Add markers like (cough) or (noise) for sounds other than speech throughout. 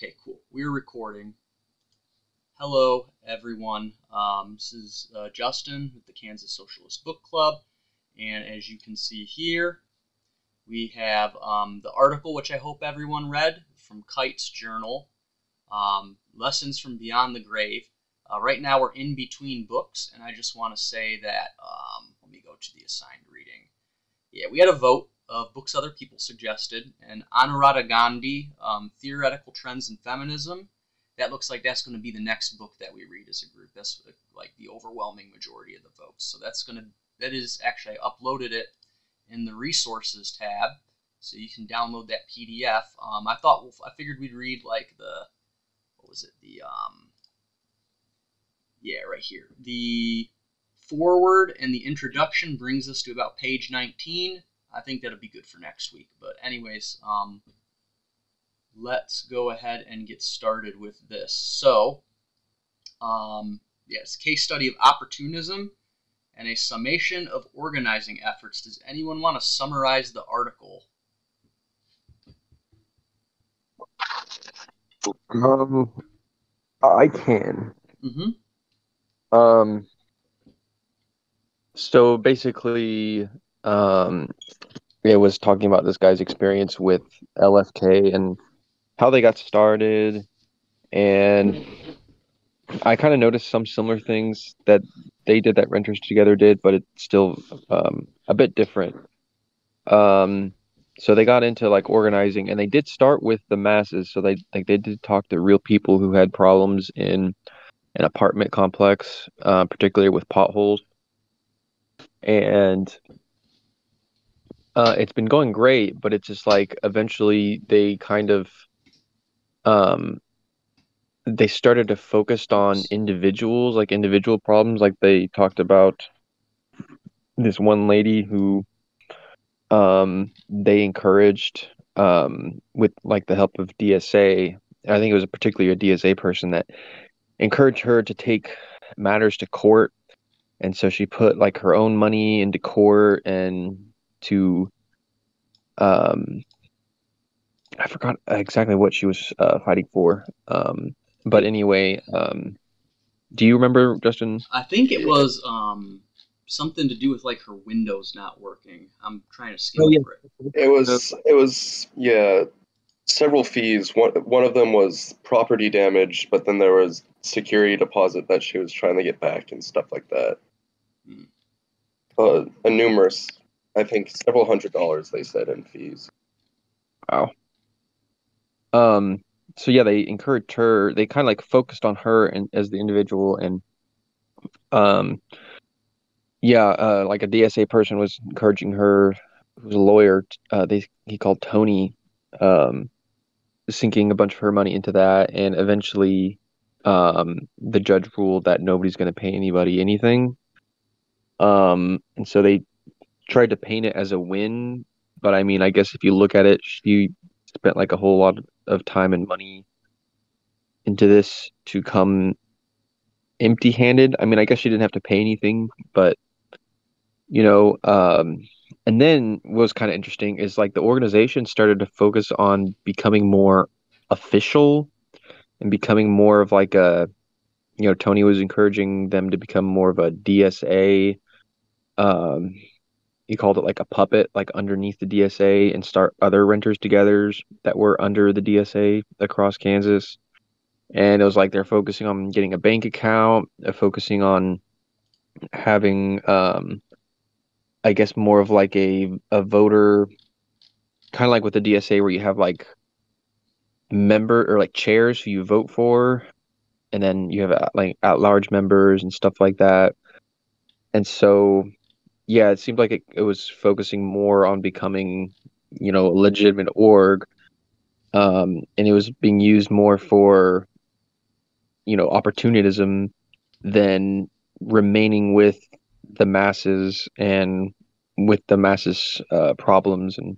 Okay, cool. We're recording. Hello, everyone. Um, this is uh, Justin with the Kansas Socialist Book Club, and as you can see here, we have um, the article which I hope everyone read from Kites Journal, um, Lessons from Beyond the Grave. Uh, right now we're in between books, and I just want to say that, um, let me go to the assigned reading. Yeah, we had a vote of books other people suggested, and Anuradha Gandhi, um, Theoretical Trends in Feminism. That looks like that's going to be the next book that we read as a group. That's like the overwhelming majority of the votes. So that's going to that is actually I uploaded it in the resources tab, so you can download that PDF. Um, I thought I figured we'd read like the what was it the um yeah right here the forward and the introduction brings us to about page 19 I think that'll be good for next week. But anyways, um, let's go ahead and get started with this. So, um, yes, case study of opportunism and a summation of organizing efforts. Does anyone want to summarize the article? Um, I can. Mm-hmm. Um, so basically, um, it was talking about this guy's experience with LFK and how they got started, and I kind of noticed some similar things that they did that Renters Together did, but it's still um, a bit different. Um, so they got into like organizing, and they did start with the masses. So they like they did talk to real people who had problems in an apartment complex, uh, particularly with potholes, and uh, it's been going great, but it's just like eventually they kind of um they started to focus on individuals, like individual problems. Like they talked about this one lady who um they encouraged um with like the help of DSA. I think it was a particularly a DSA person that encouraged her to take matters to court and so she put like her own money into court and to um I forgot exactly what she was uh, fighting for. Um, but anyway, um, do you remember, Justin? I think it was um, something to do with like her windows not working. I'm trying to skim Oh, yeah. over it. It was it was yeah, several fees. One one of them was property damage, but then there was security deposit that she was trying to get back and stuff like that. Hmm. Uh, a numerous, I think several hundred dollars they said in fees. Wow. Um. So yeah, they encouraged her. They kind of like focused on her and as the individual, and um, yeah, uh, like a DSA person was encouraging her, who's a lawyer. Uh, they he called Tony, um, sinking a bunch of her money into that, and eventually, um, the judge ruled that nobody's going to pay anybody anything. Um, and so they tried to paint it as a win, but I mean, I guess if you look at it, she spent like a whole lot of time and money into this to come empty-handed. I mean, I guess she didn't have to pay anything, but you know, um, and then what was kind of interesting is like the organization started to focus on becoming more official and becoming more of like a, you know, Tony was encouraging them to become more of a DSA. Um, he called it like a puppet, like underneath the DSA, and start other renters togethers that were under the DSA across Kansas. And it was like they're focusing on getting a bank account, focusing on having, um, I guess, more of like a a voter, kind of like with the DSA, where you have like member or like chairs who you vote for, and then you have uh, like at large members and stuff like that. And so yeah, it seemed like it, it was focusing more on becoming, you know, a legitimate org. Um, and it was being used more for, you know, opportunism than remaining with the masses and with the masses' uh, problems. And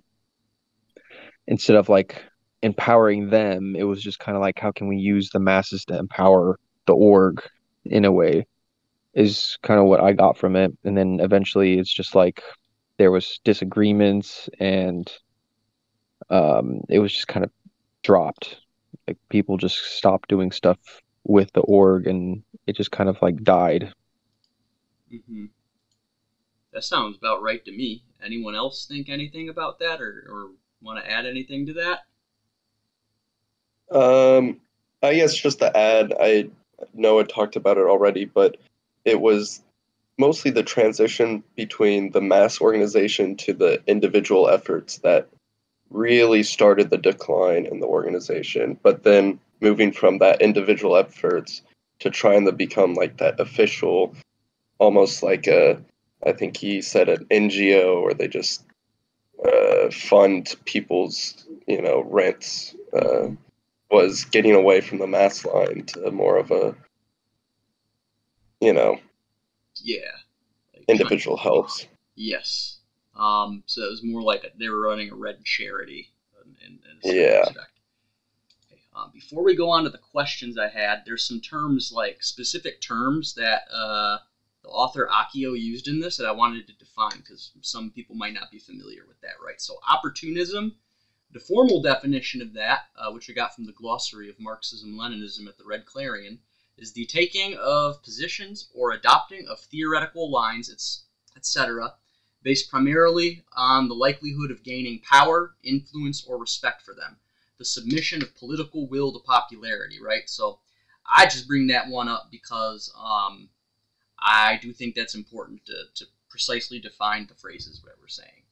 instead of like empowering them, it was just kind of like, how can we use the masses to empower the org in a way? Is kind of what I got from it. And then eventually it's just like there was disagreements and um it was just kind of dropped. like people just stopped doing stuff with the org and it just kind of like died. hmm That sounds about right to me. Anyone else think anything about that, or, or want to add anything to that? Um, I guess just to add, I know I talked about it already, but it was mostly the transition between the mass organization to the individual efforts that really started the decline in the organization. But then moving from that individual efforts to trying to become like that official, almost like a, I think he said an NGO, where they just uh, fund people's, you know, rents. Uh, was getting away from the mass line to more of a, you know, Yeah. Like, individual helps. Yes. Um, so it was more like a, they were running a red charity. In, in Yeah. Okay, um, before we go on to the questions I had, there's some terms like specific terms that uh, the author Akio used in this that I wanted to define because some people might not be familiar with that, right? So opportunism, the formal definition of that, uh, which I got from the glossary of Marxism-Leninism at the Red Clarion, is the taking of positions or adopting of theoretical lines, etc., based primarily on the likelihood of gaining power, influence, or respect for them. The submission of political will to popularity, right? So I just bring that one up because um, I do think that's important to, to precisely define the phrases we're saying.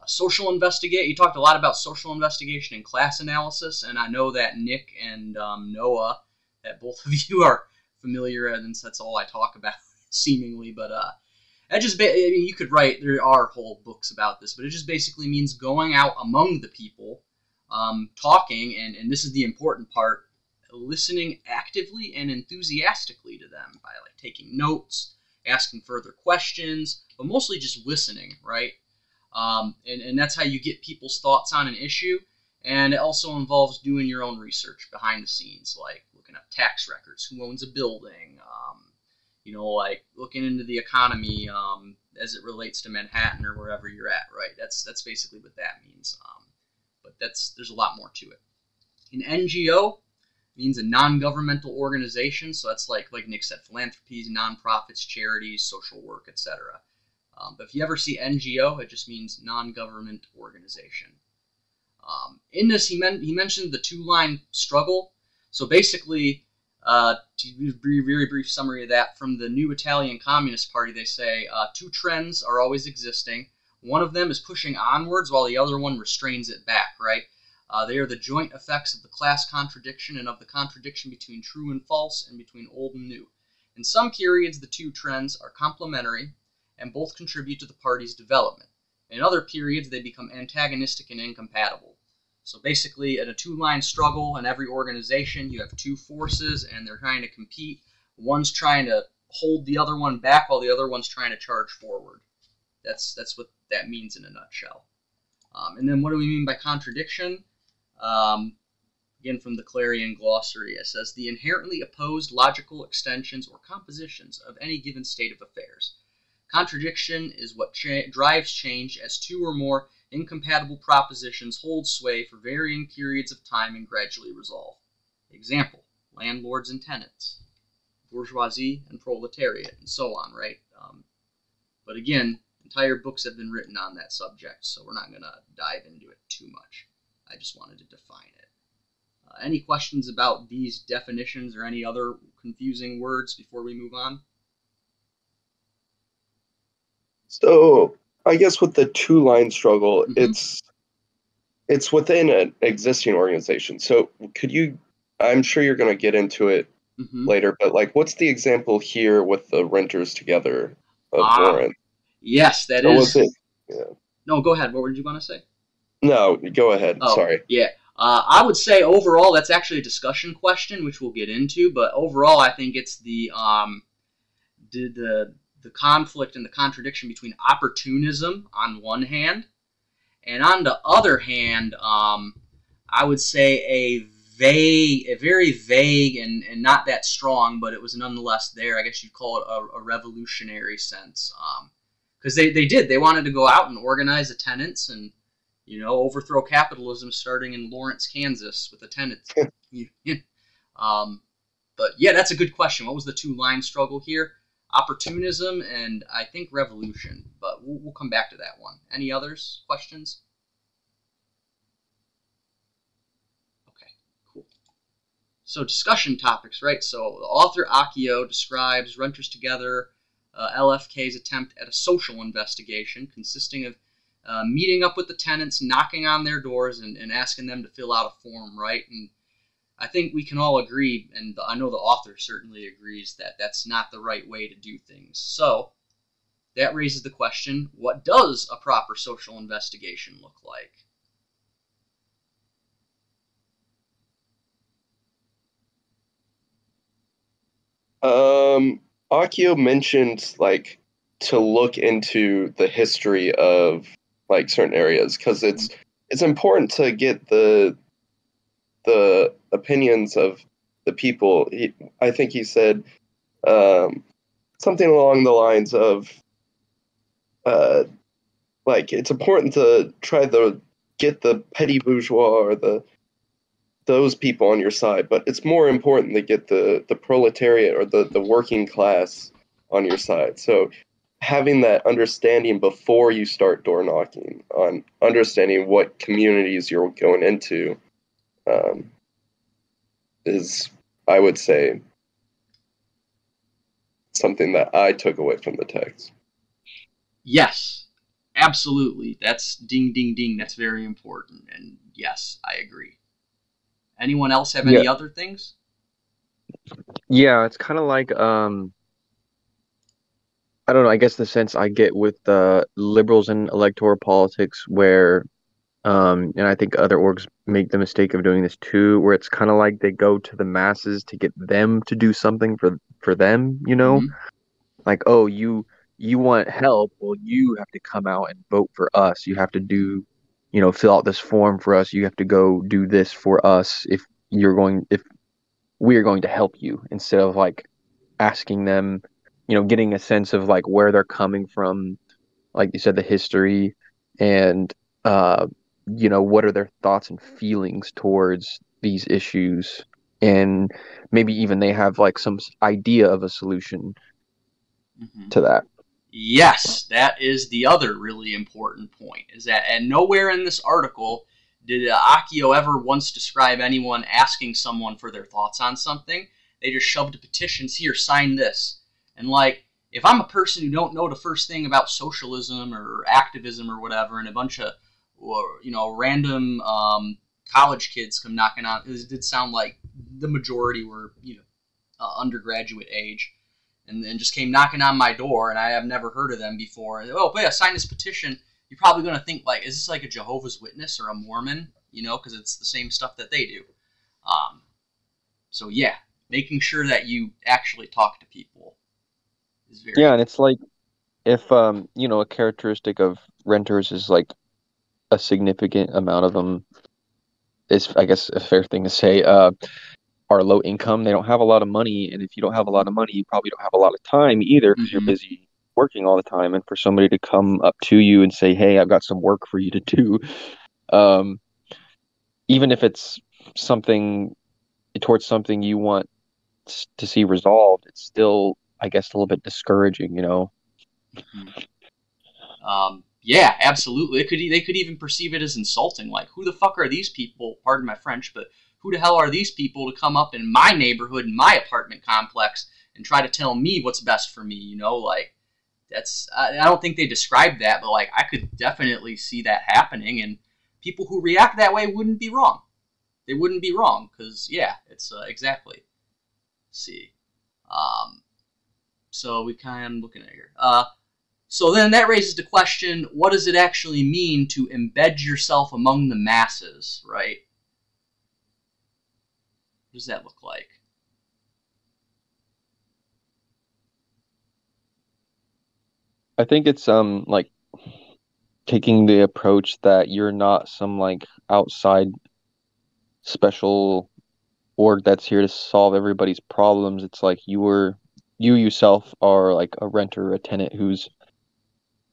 Uh, social investigate. You talked a lot about social investigation and class analysis, and I know that Nick and um, Noah, that both of (laughs) you are familiar, and that's all I talk about (laughs) seemingly. But uh, just I mean, you could write. There are whole books about this, but it just basically means going out among the people, um, talking, and and this is the important part, listening actively and enthusiastically to them by like taking notes, asking further questions, but mostly just listening, right? Um, and, and that's how you get people's thoughts on an issue. And it also involves doing your own research behind the scenes, like tax records, who owns a building, um, you know, like looking into the economy um, as it relates to Manhattan or wherever you're at, right? That's that's basically what that means. Um, but that's there's a lot more to it. An NGO means a non-governmental organization, so that's like like Nick said, philanthropies, nonprofits, charities, social work, etc. Um, but if you ever see NGO, it just means non-government organization. Um, in this, he, men- he mentioned the two-line struggle. So basically, uh, to give a very, very brief summary of that, from the new Italian Communist Party, they say uh, two trends are always existing. One of them is pushing onwards, while the other one restrains it back. Right? Uh, they are the joint effects of the class contradiction and of the contradiction between true and false, and between old and new. In some periods, the two trends are complementary, and both contribute to the party's development. In other periods, they become antagonistic and incompatible. So basically, in a two line struggle in every organization, you have two forces and they're trying to compete. One's trying to hold the other one back while the other one's trying to charge forward. That's, that's what that means in a nutshell. Um, and then what do we mean by contradiction? Um, again, from the Clarion Glossary, it says the inherently opposed logical extensions or compositions of any given state of affairs. Contradiction is what cha- drives change as two or more incompatible propositions hold sway for varying periods of time and gradually resolve. Example landlords and tenants, bourgeoisie and proletariat, and so on, right? Um, but again, entire books have been written on that subject, so we're not going to dive into it too much. I just wanted to define it. Uh, any questions about these definitions or any other confusing words before we move on? So I guess with the two line struggle, Mhm. it's it's within an existing organization. So could you? I'm sure you're going to get into it hmm later, but like, what's the example here with the renters together of Ah, Warren? Yes, that So is. was it? No, go ahead. What were you going to say? No, go ahead. Oh, Sorry. Yeah. Uh, I would say overall that's actually a discussion question, which we'll get into. But overall, I think it's the um, the the, the conflict and the contradiction between opportunism on one hand, and on the other hand, um, I would say a vague, a very vague and, and not that strong, but it was nonetheless there. I guess you'd call it a, a revolutionary sense, because they they did they wanted to go out and organize the tenants and you know, overthrow capitalism starting in Lawrence, Kansas with the tenants (laughs) (laughs) um, but yeah, that's a good question. What was the two line struggle here? Opportunism and I think revolution. But we'll, we'll come back to that one. Any others? Questions? Okay, cool. So discussion topics, right? So the author Akio describes Renters Together, uh, LFK's attempt at a social investigation consisting of uh, meeting up with the tenants, knocking on their doors, and, and asking them to fill out a form, right? And I think we can all agree, and I know the author certainly agrees, that that's not the right way to do things. So that raises the question what does a proper social investigation look like? Um, Akio mentioned like to look into the history of like certain areas because it's it's important to get the the opinions of the people. He, I think he said um, something along the lines of uh, like it's important to try to get the petty bourgeois or the those people on your side, but it's more important to get the the proletariat or the the working class on your side. So having that understanding before you start door knocking on understanding what communities you're going into um, is i would say something that i took away from the text. Yes absolutely. That's ding ding ding. That's very important. And yes i agree. Anyone else have any Yeah. other things? Yeah, it's kind of like um I don't know, I guess the sense I get with the liberals in electoral politics where um and I think other orgs make the mistake of doing this too, where it's kind of like they go to the masses to get them to do something for for them, you know? Mhm. Like, oh, you you want help, well, you have to come out and vote for us. You have to do, you know, fill out this form for us. You have to go do this for us if you're going if we are going to help you instead of like asking them, you know, getting a sense of like where they're coming from, like you said, the history and uh, you know, what are their thoughts and feelings towards these issues, and maybe even they have like some idea of a solution Mhm. to that. Yes, that is the other really important point. Is that and nowhere in this article did Akio ever once describe anyone asking someone for their thoughts on something. They just shoved petitions here, sign this, and like if I'm a person who don't know the first thing about socialism or activism or whatever, and a bunch of or you know random um, college kids come knocking on, it did sound like the majority were you know uh, undergraduate age and then just came knocking on my door, and I have never heard of them before. And, oh, but yeah, sign this petition. You're probably going to think like, is this like a Jehovah's Witness or a Mormon? You know, because it's the same stuff that they do. Um, so yeah, making sure that you actually talk to people is very Yeah, and it's like if um, you know, a characteristic of renters is like a significant amount of them is, I guess, a fair thing to say, uh, are low income. They don't have a lot of money, and if you don't have a lot of money, you probably don't have a lot of time either because you're Mhm. busy working all the time. And for somebody to come up to you and say, "Hey, I've got some work for you to do," um, even if it's something towards something you want to see resolved, it's still, I guess, a little bit discouraging, you know? Um, yeah, absolutely. It could they could even perceive it as insulting. Like, who the fuck are these people? Pardon my French, but who the hell are these people to come up in my neighborhood, in my apartment complex, and try to tell me what's best for me? You know, like that's I, I don't think they described that, but like I could definitely see that happening, and people who react that way wouldn't be wrong. They wouldn't be wrong because yeah, it's uh, exactly. Let's see, um, so we kind of looking at here. Uh, so then that raises the question what does it actually mean to embed yourself among the masses, right? What does that look like? I think it's um like taking the approach that you're not some like outside special org that's here to solve everybody's problems. It's like you were you yourself are like a renter, a tenant who's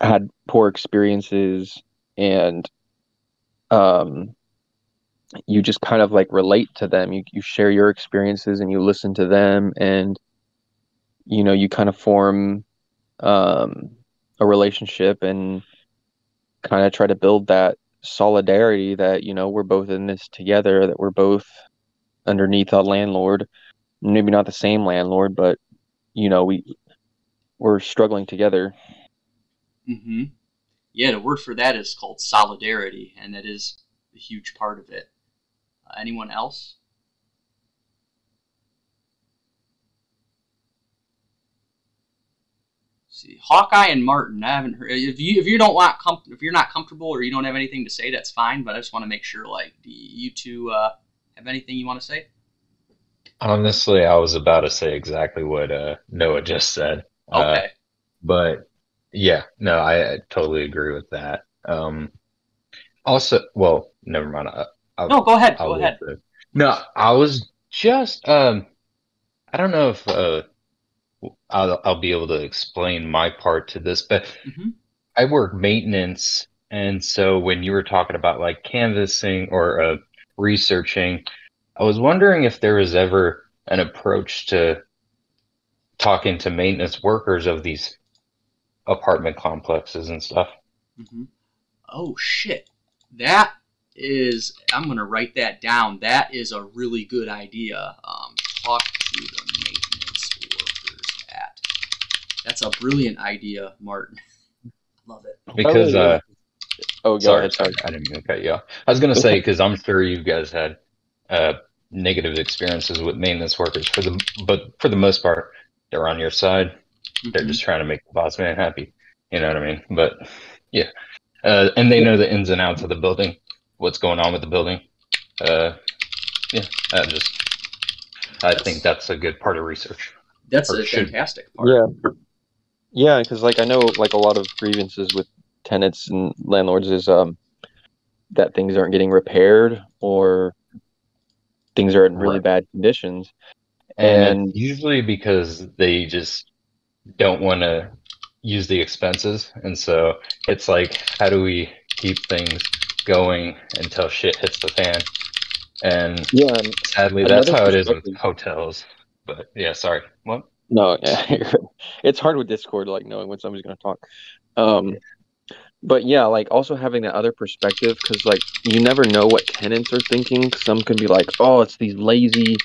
had poor experiences and um you just kind of like relate to them. You you share your experiences and you listen to them and you know, you kind of form um a relationship and kind of try to build that solidarity that, you know, we're both in this together, that we're both underneath a landlord, maybe not the same landlord, but you know, we we're struggling together. Mm-hmm. Yeah, the word for that is called solidarity, and that is a huge part of it. Uh, anyone else? see, Hawkeye and Martin. I haven't heard. If you if you don't want com- if you're not comfortable or you don't have anything to say, that's fine. But I just want to make sure, like, do you two uh, have anything you want to say? Honestly, I was about to say exactly what uh, Noah just said. Uh, Okay. but yeah, no, I, I totally agree with that. Um, also, well, never mind. I, I'll, no, go ahead. Go ahead. No, I was just um, I don't know if uh, I'll I'll be able to explain my part to this, but Mhm. I work maintenance, and so when you were talking about like canvassing or uh, researching, I was wondering if there was ever an approach to talking to maintenance workers of these apartment complexes and stuff. hmm Oh shit, that is. I'm gonna write that down. That is a really good idea. Um, talk to the maintenance workers at. That's a brilliant idea, Martin. (laughs) Love it. Because uh, Oh, sorry, ahead. Sorry. I didn't mean to cut you off. I was gonna say because I'm sure you guys had uh, negative experiences with maintenance workers for the, but for the most part, they're on your side. They're just trying to make the boss man happy. You know what I mean? But yeah, uh, and they know the ins and outs of the building, what's going on with the building. Uh, yeah, I just I think that's a good part of research. That's or a should- fantastic part. Yeah. Yeah, because like I know like a lot of grievances with tenants and landlords is um that things aren't getting repaired or things are in really Right. bad conditions. And, And- usually because they just don't want to use the expenses. And so it's like, how do we keep things going until shit hits the fan? And Yeah, and sadly, that's how it is with hotels. But yeah, sorry. What? no, (laughs) yeah, it's hard with Discord like knowing when somebody's gonna talk. Um, but yeah, like also having that other perspective because like you never know what tenants are thinking. Some can be like, oh, it's these lazy,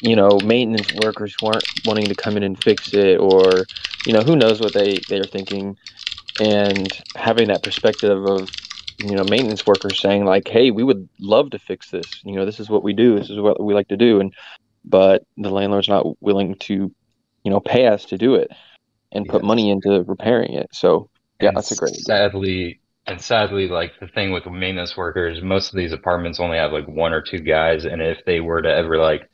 you know, maintenance workers who aren't wanting to come in and fix it, or you know, who knows what they they are thinking. And having that perspective of you know maintenance workers saying like, hey, we would love to fix this. You know, this is what we do. This is what we like to do, and but the landlord's not willing to, you know, pay us to do it and put money into repairing it. So yeah, And that's a great. Sadly, and sadly, like the thing with maintenance workers, most of these apartments only have like one or two guys, and if they were to ever like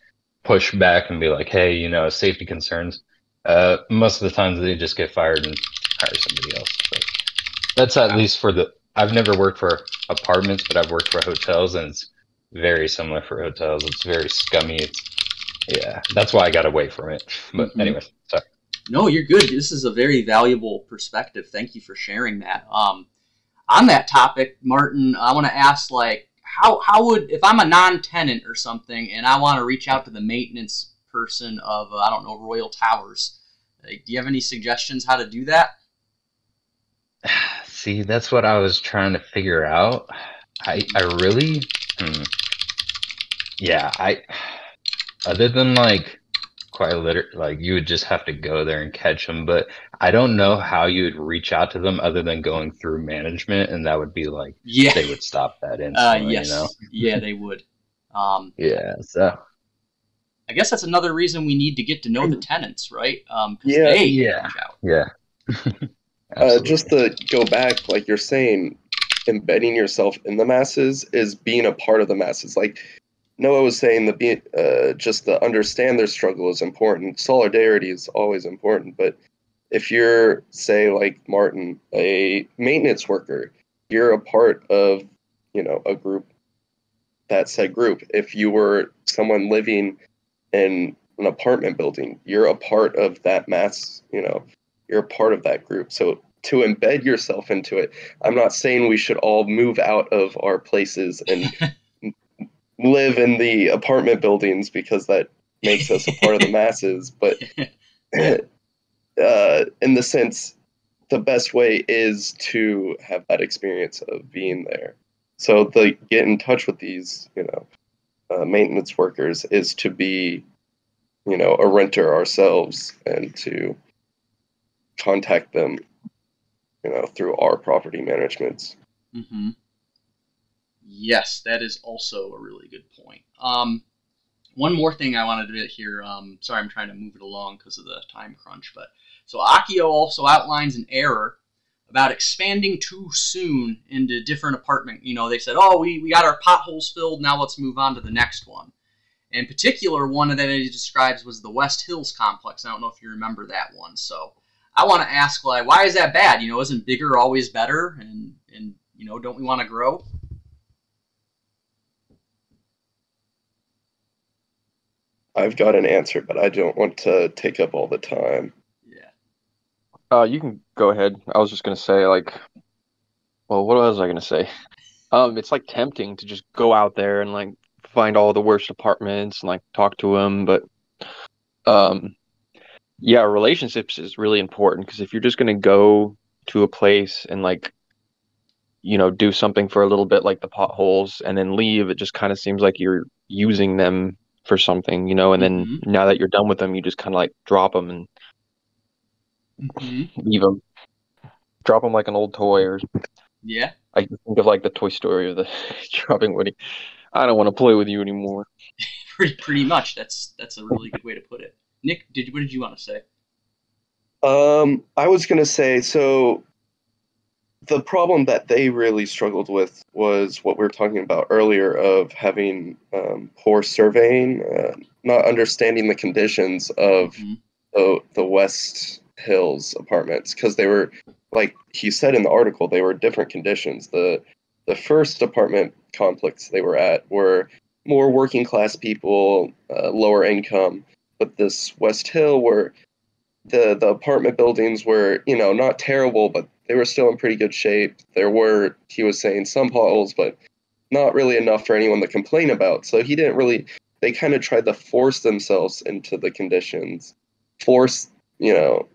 push back and be like, "Hey, you know, safety concerns," uh, most of the times they just get fired and hire somebody else. But that's at least for the. I've never worked for apartments, but I've worked for hotels, and it's very similar for hotels. It's very scummy. It's yeah, that's why I got away from it. But Mhm. anyways, sorry. No, you're good. This is a very valuable perspective. Thank you for sharing that. Um, on that topic, Martin, I want to ask, like, how how would if I'm a non-tenant or something, and I want to reach out to the maintenance person of uh, I don't know Royal Towers, like, do you have any suggestions how to do that? (sighs) See, that's what I was trying to figure out. I I really, hmm. yeah, I (sighs) other than like quite liter like you would just have to go there and catch them, but I don't know how you would reach out to them other than going through management, and that would be like Yeah. they would stop that Uh, yes. you know? yeah, they would. Um, Yeah, so I guess that's another reason we need to get to know the tenants, right? Um, 'cause Yeah. they Yeah. reach out. yeah. (laughs) Uh, just to go back, like you're saying, embedding yourself in the masses is being a part of the masses. Like Noah was saying, the be uh, just to understand their struggle is important. Solidarity is always important, but if you're, say, like Martin, a maintenance worker, you're a part of, you know, a group. That said group. If you were someone living in an apartment building, you're a part of that mass. You know, you're a part of that group. So to embed yourself into it, I'm not saying we should all move out of our places and (laughs) live in the apartment buildings because that makes us a part of the (laughs) masses. But (laughs) uh, in the sense, the best way is to have that experience of being there. So the get in touch with these, you know, uh, maintenance workers is to be, you know, a renter ourselves and to contact them, you know, through our property managements. Mm-hmm. Yes, that is also a really good point. Um, one more thing I wanted to hit here. Um, sorry, I'm trying to move it along because of the time crunch. But so Akio also outlines an error about expanding too soon into different apartment. You know, they said, "Oh, we, we got our potholes filled. Now let's move on to the next one." In particular, one that he describes was the West Hills complex. I don't know if you remember that one. So I want to ask, like, why is that bad? You know, isn't bigger always better? And and you know, don't we want to grow? I've got an answer, but I don't want to take up all the time. Yeah. Uh, you can go ahead. I was just gonna say, like, well, what was I gonna say? (laughs) Um, it's like tempting to just go out there and like find all the worst apartments and like talk to them, but um, yeah, relationships is really important because if you're just gonna go to a place and like, you know, do something for a little bit like the potholes and then leave, it just kind of seems like you're using them for something, you know, and then Mhm. now that you're done with them, you just kind of like drop them and Mm-hmm. leave them, drop them like an old toy, or Yeah. I think of like the Toy Story of the (laughs) dropping Woody. I don't want to play with you anymore. (laughs) Pretty pretty much. That's that's a really good way to put it. Nick, did what did you want to say? Um, I was gonna say so. The problem that they really struggled with was what we were talking about earlier of having um, poor surveying, uh, not understanding the conditions of Mhm. the the West Hills apartments because they were like he said in the article they were different conditions. The the first apartment complex they were at were more working class people, uh, lower income, but this West Hill were the the apartment buildings were you know not terrible, but they were still in pretty good shape. There were he was saying some potholes, but not really enough for anyone to complain about. So he didn't really. They kind of tried to force themselves into the conditions, force you know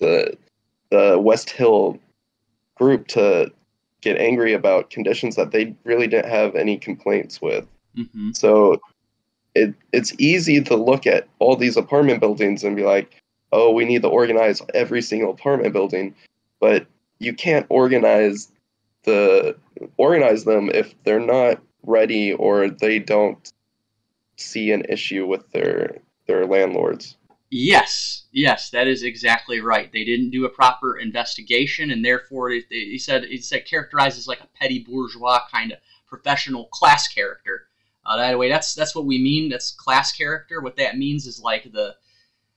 the the West Hill group to get angry about conditions that they really didn't have any complaints with. Mm-hmm. So it it's easy to look at all these apartment buildings and be like, oh, we need to organize every single apartment building, but you can't organize the organize them if they're not ready or they don't see an issue with their their landlords. Yes, yes, that is exactly right. They didn't do a proper investigation, and therefore, it, it- he said he said characterizes like a petty bourgeois kind of professional class character. Uh, that way, that's that's what we mean. That's class character. What that means is like the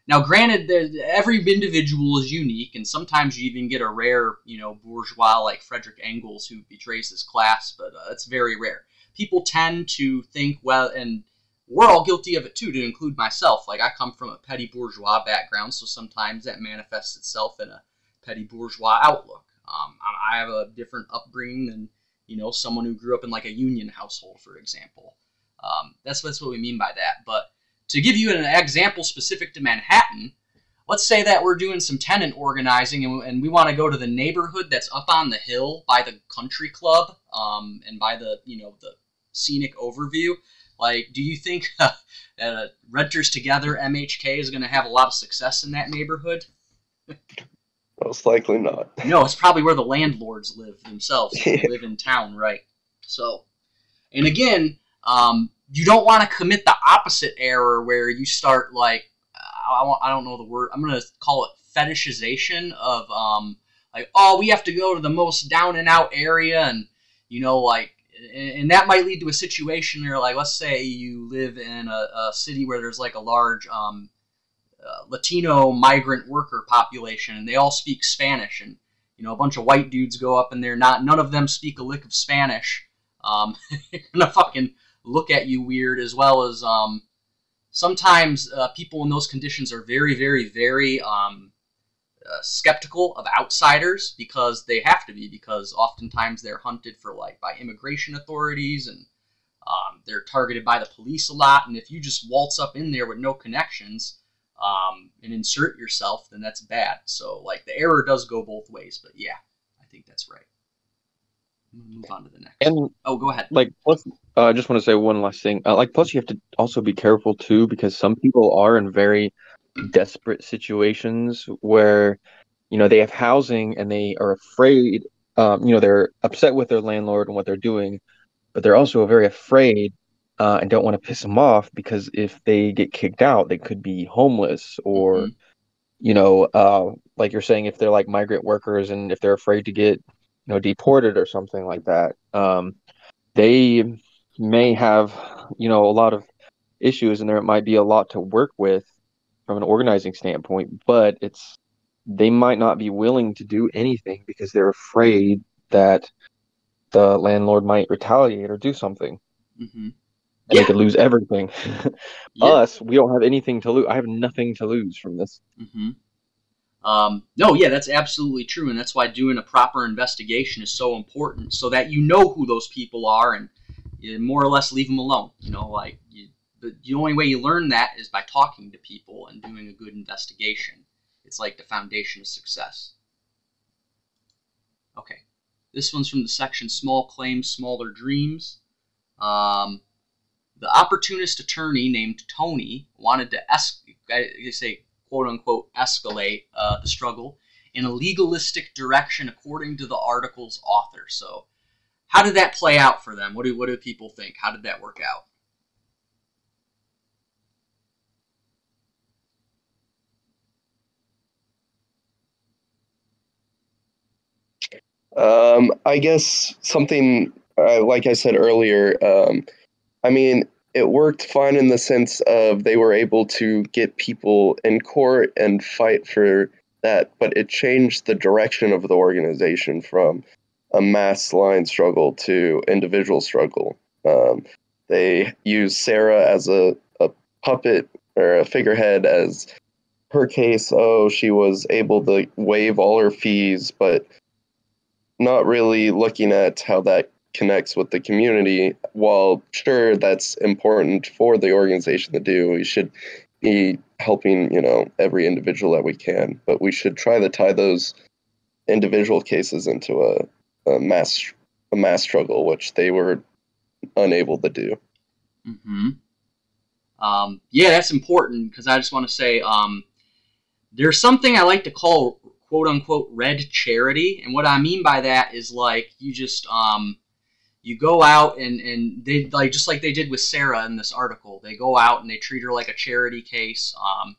now, granted, every individual is unique, and sometimes you even get a rare, you know, bourgeois like Frederick Engels who betrays his class, but uh, it's very rare. People tend to think, well, and we're all guilty of it too, to include myself. Like I come from a petty bourgeois background, so sometimes that manifests itself in a petty bourgeois outlook. Um, I have a different upbringing than you know someone who grew up in like a union household, for example. Um, that's that's what we mean by that. But to give you an example specific to Manhattan, let's say that we're doing some tenant organizing and, and we want to go to the neighborhood that's up on the hill by the country club um, and by the you know the scenic overview. Like, do you think that (laughs) uh, Renters Together MHK is going to have a lot of success in that neighborhood? Most likely not. (laughs) No, it's probably where the landlords live themselves. (laughs) They live in town, right? So, and again, um, you don't want to commit the opposite error where you start like I, I don't know the word. I'm gonna call it fetishization of um, like oh we have to go to the most down and out area and you know like and that might lead to a situation where like let's say you live in a, a city where there's like a large um, uh, Latino migrant worker population and they all speak Spanish and you know a bunch of white dudes go up and they're not none of them speak a lick of Spanish. Um, (laughs) gonna fucking look at you weird as well as um, sometimes uh, people in those conditions are very very very um, uh, skeptical of outsiders because they have to be because oftentimes they're hunted for like by immigration authorities and Um, they're targeted by the police a lot, and if you just waltz up in there with no connections um, and insert yourself, then that's bad. So, like, the error does go both ways, but yeah, I think that's right. Move on to the next. And oh, go ahead. like plus uh, I just want to say one last thing. Uh, like plus you have to also be careful too because some people are in very desperate situations where you know they have housing and they are afraid um, you know they're upset with their landlord and what they're doing but they're also very afraid uh, and don't want to piss them off because if they get kicked out they could be homeless or Mhm. you know uh, like you're saying if they're like migrant workers and if they're afraid to get you know deported or something like that um, they may have you know a lot of issues and there might be a lot to work with from an organizing standpoint but it's they might not be willing to do anything because they're afraid that the landlord might retaliate or do something Mm-hmm. and Yeah. they could lose everything (laughs) Yeah. us we don't have anything to lose i have nothing to lose from this hmm Um, no, yeah, that's absolutely true, and that's why doing a proper investigation is so important, so that you know who those people are and you more or less leave them alone. You know, like you, the, only way you learn that is by talking to people and doing a good investigation. It's like the foundation of success. Okay, this one's from the section "Small Claims, Smaller Dreams." Um, the opportunist attorney named Tony wanted to I I say quote unquote escalate uh, the struggle in a legalistic direction according to the article's author. So, how did that play out for them? What do what do people think? How did that work out? Um, I guess something uh, like I said earlier. Um, I mean, it worked fine in the sense of they were able to get people in court and fight for that, but it changed the direction of the organization from a mass line struggle to individual struggle. Um, they used Sarah as a, a puppet or a figurehead as her case. Oh, she was able to waive all her fees, but not really looking at how that connects with the community. While sure that's important for the organization to do, we should be helping, you know, every individual that we can, but we should try to tie those individual cases into a, a mass a mass struggle, which they were unable to do. hmm Um, yeah, that's important because I just want to say um, there's something I like to call quote unquote red charity, and what I mean by that is like you just um, you go out and and they like just like they did with Sarah in this article, they go out and they treat her like a charity case, um,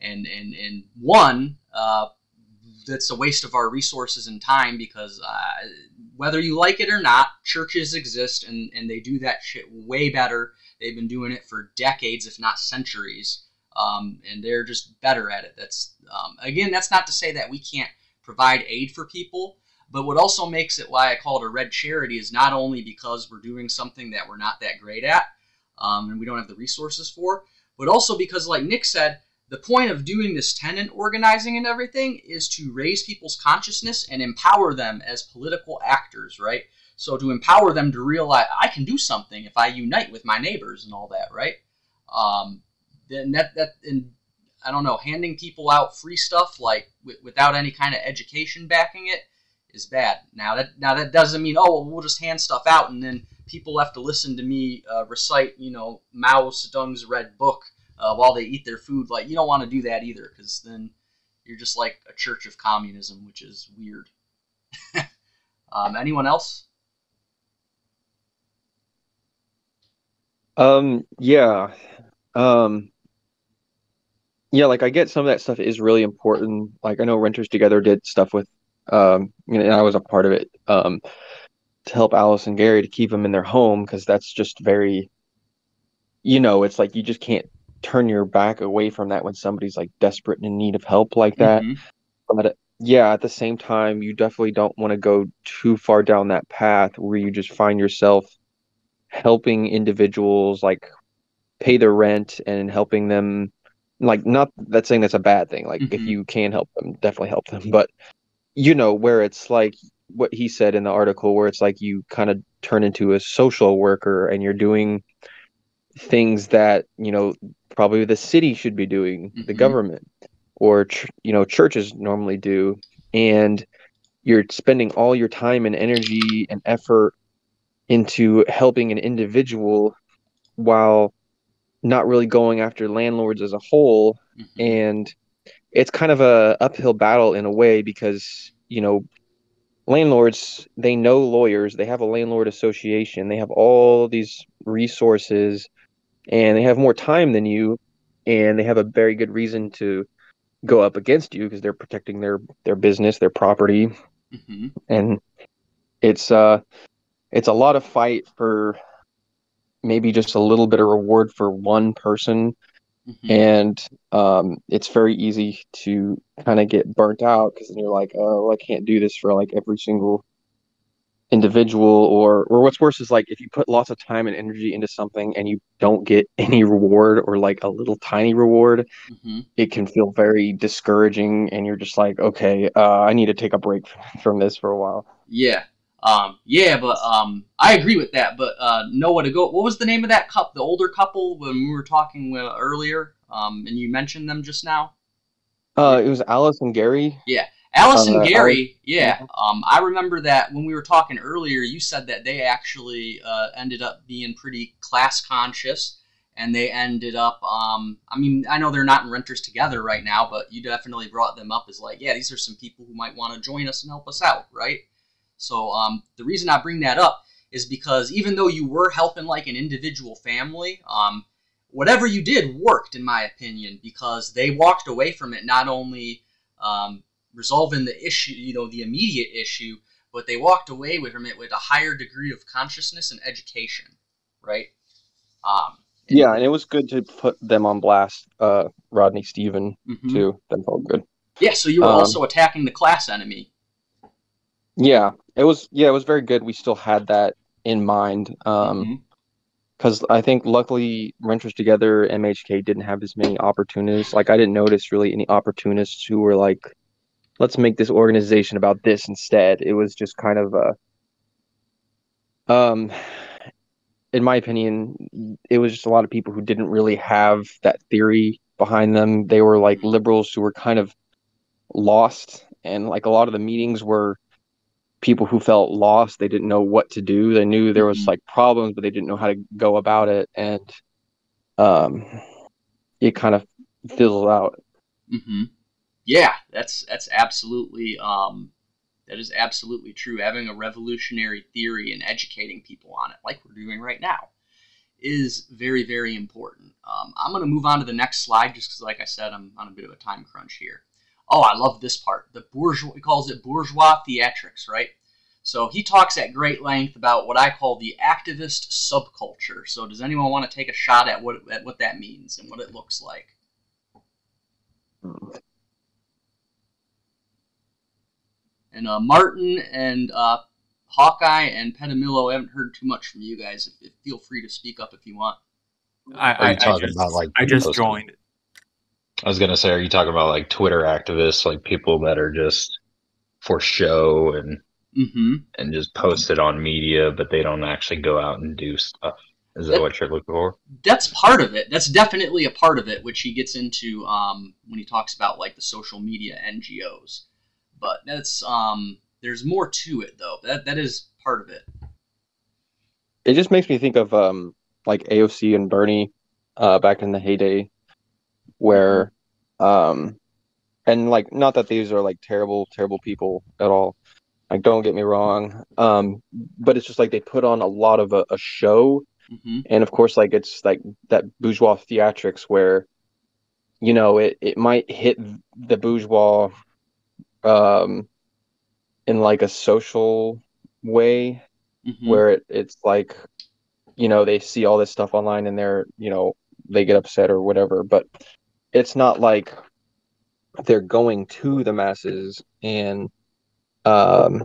and and and one. Uh, that's a waste of our resources and time because uh, whether you like it or not, churches exist and, and they do that shit way better They've been doing it for decades, if not centuries, um, and they're just better at it. That's um, again, that's not to say that we can't provide aid for people, but what also makes it why I call it a red charity is not only because we're doing something that we're not that great at, um, and we don't have the resources for, but also because, like Nick said, the point of doing this tenant organizing and everything is to raise people's consciousness and empower them as political actors, right? So to empower them to realize I can do something if I unite with my neighbors and all that, right? Um, then that that and I don't know, handing people out free stuff like w- without any kind of education backing it is bad. Now that now that doesn't mean oh well, we'll just hand stuff out and then people have to listen to me uh, recite you know Mao Zedong's Red Book uh, while they eat their food. Like you don't want to do that either because then you're just like a church of communism, which is weird. (laughs) um, anyone else? Um, yeah. Um, yeah, like I get some of that stuff is really important. Like I know Renters Together did stuff with, um, and I was a part of it, um, to help Alice and Gary to keep them in their home because that's just very, you know, it's like you just can't turn your back away from that when somebody's like desperate and in need of help like that. Mhm. But yeah, at the same time, you definitely don't want to go too far down that path where you just find yourself helping individuals like pay their rent and helping them like not that saying that's a bad thing like if Mhm. you can help them definitely help them but you know where it's like what he said in the article, where it's like you kind of turn into a social worker and you're doing things that you know probably the city should be doing, the Mhm. government, or ch- you know churches normally do, and you're spending all your time and energy and effort into helping an individual while not really going after landlords as a whole Mhm. and it's kind of a uphill battle in a way because you know landlords they know lawyers they have a landlord association they have all these resources and they have more time than you and they have a very good reason to go up against you because they're protecting their their business their property Mhm. and it's uh it's a lot of fight for maybe just a little bit of reward for one person Mhm. and um, it's very easy to kind of get burnt out because then you're like, oh, I can't do this for like every single individual, or or what's worse is like if you put lots of time and energy into something and you don't get (laughs) any reward or like a little tiny reward, Mhm. it can feel very discouraging, and you're just like, okay, uh, I need to take a break (laughs) from this for a while. Yeah. Um, yeah, but um, I agree with that. But uh, Noah to go. What was the name of that cup? The older couple when we were talking uh, earlier, um, and you mentioned them just now. Uh, it was Alice and Gary. Yeah, Alice and Uh, Gary. Yeah. Um, I remember that when we were talking earlier, you said that they actually uh, ended up being pretty class conscious, and they ended up. Um, I mean, I know they're not in renters together right now, but you definitely brought them up as like, yeah, these are some people who might want to join us and help us out, right? So um, the reason I bring that up is because even though you were helping like an individual family, um, whatever you did worked, in my opinion, because they walked away from it not only um, resolving the issue, you know, the immediate issue, but they walked away with from it with a higher degree of consciousness and education, right? Um, Yeah, and it was good to put them on blast. Uh, Rodney Steven mhm. too. That felt good. Yeah, so you were Um, also attacking the class enemy. Yeah, it was. Yeah, it was very good. We still had that in mind. Um, Mhm. because I think luckily Renters Together MHK didn't have as many opportunists. Like I didn't notice really any opportunists who were like, let's make this organization about this instead. It was just kind of a um in my opinion, it was just a lot of people who didn't really have that theory behind them. They were like liberals who were kind of lost and like a lot of the meetings were people who felt lost they didn't know what to do they knew there was Mhm. like problems but they didn't know how to go about it and um it kind of fizzled out mm-hmm. Yeah, that's that's absolutely um, that is absolutely true. Having a revolutionary theory and educating people on it, like we're doing right now, is very very important. Um, I'm going to move on to the next slide just because, like I said, I'm on a bit of a time crunch here. Oh, I love this part. The bourgeois he calls it bourgeois theatrics, right? So he talks at great length about what I call the activist subculture. So does anyone want to take a shot at what at what that means and what it looks like? And uh, Martin and uh, Hawkeye and Pedamillo, I haven't heard too much from you guys. If, if, feel free to speak up if you want. I, Are I, you I talking just, about like I just those- joined. I was gonna say, are you talking about like Twitter activists, like people that are just for show and Mm-hmm. and just post it on media, but they don't actually go out and do stuff? Is that That- what you're looking for? That's part of it. That's definitely a part of it, which he gets into um, when he talks about like the social media NGOs. But that's um, there's more to it though. That that is part of it. it just makes me think of um like AOC and Bernie uh back in the heyday where um and like not that these are like terrible terrible people at all. Like don't get me wrong. Um but it's just like they put on a lot of a, a show. Hmm and of course like it's like that bourgeois theatrics where you know it, it might hit the bourgeois um in like a social way hmm where it, it's like you know they see all this stuff online and they're you know they get upset or whatever. But it's not like they're going to the masses and um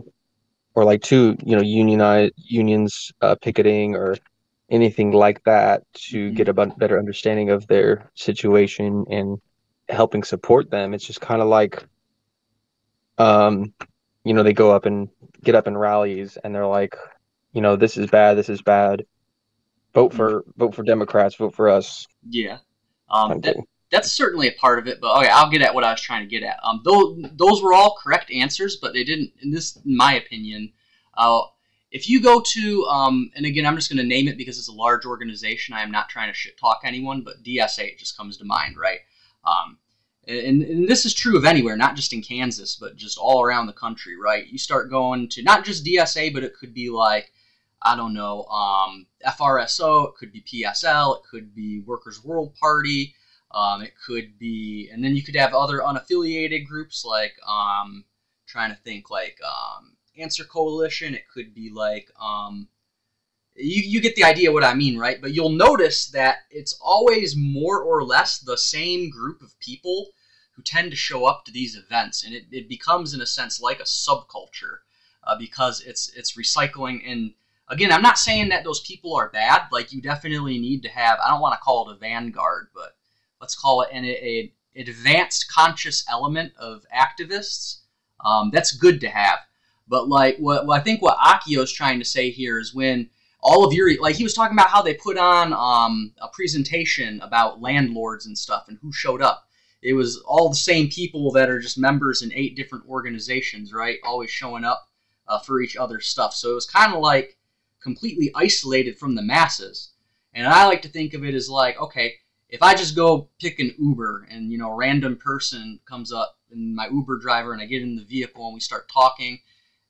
or like to you know unionize unions uh, picketing or anything like that to Mhm. get a better understanding of their situation and helping support them it's just kind of like um you know, they go up and get up in rallies and they're like, you know, this is bad, this is bad. Vote for vote for Democrats, vote for us. Yeah. Um, that, that's certainly a part of it, but okay, I'll get at what I was trying to get at. Um, those, those were all correct answers, but they didn't, in this, in my opinion, uh, if you go to, um, and again, I'm just going to name it because it's a large organization. I am not trying to shit talk anyone, but DSA just comes to mind, right? Um, and, and, this is true of anywhere, not just in Kansas, but just all around the country, right? You start going to not just DSA, but it could be like, I don't know, um, FRSO, it could be PSL, it could be Workers' World Party, um, it could be, and then you could have other unaffiliated groups like, um, trying to think like um, Answer Coalition. It could be like, um, you, you get the idea what I mean, right? But you'll notice that it's always more or less the same group of people who tend to show up to these events, and it, it becomes in a sense like a subculture uh, because it's it's recycling. And again, I'm not saying that those people are bad. Like you definitely need to have. I don't want to call it a vanguard, but let's call it an a, advanced conscious element of activists. Um, that's good to have. But like what, what I think what Akio is trying to say here is when all of your like he was talking about how they put on um, a presentation about landlords and stuff and who showed up. It was all the same people that are just members in eight different organizations, right? Always showing up uh, for each other's stuff. So it was kind of like completely isolated from the masses. And I like to think of it as like, okay, if I just go pick an Uber and you know a random person comes up and my Uber driver and I get in the vehicle and we start talking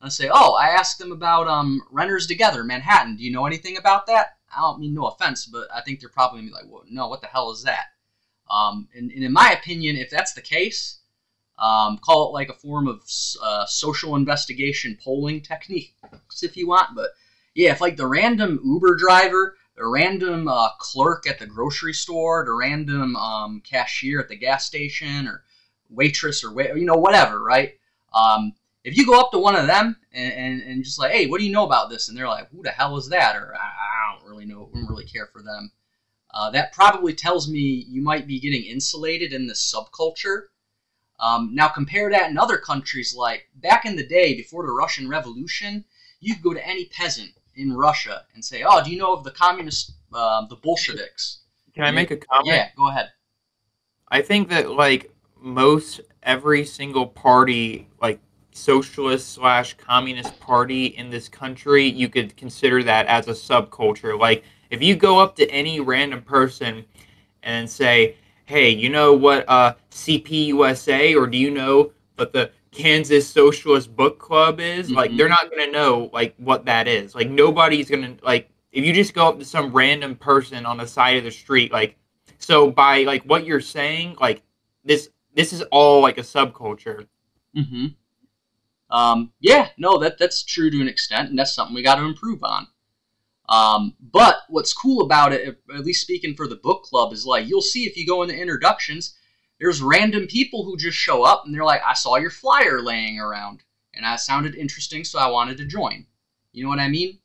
and I say, oh, I asked them about um, Renters Together Manhattan. Do you know anything about that? I don't mean no offense, but I think they're probably gonna be like, well, no, what the hell is that? Um, and, and, in my opinion, if that's the case, um, call it like a form of uh, social investigation polling techniques if you want. But yeah, if like the random Uber driver the random uh, clerk at the grocery store, the random um, cashier at the gas station, or waitress, or wait, you know, whatever, right? Um, if you go up to one of them and, and, and, just like, hey, what do you know about this? And they're like, who the hell is that? Or I, don't really know, I don't really care for them. Uh, that probably tells me you might be getting insulated in this subculture. Um, now compare that in other countries, like back in the day before the Russian Revolution, you could go to any peasant in Russia and say, "Oh, do you know of the communist, uh, the Bolsheviks?" Can I make a comment? Yeah, go ahead. I think that like most every single party, like socialist slash communist party in this country, you could consider that as a subculture. Like if you go up to any random person and say, "Hey, you know what uh, CPUSA, or do you know what the Kansas Socialist Book Club is, mm-hmm. like they're not gonna know like what that is. Like nobody's gonna like if you just go up to some random person on the side of the street, like so by like what you're saying, like this this is all like a subculture. Mm-hmm. Um, yeah, no, that that's true to an extent, and that's something we got to improve on. Um, but what's cool about it, at least speaking for the book club, is like you'll see if you go in the introductions, there's random people who just show up and they're like, I saw your flyer laying around and that sounded interesting, so I wanted to join. You know what I mean?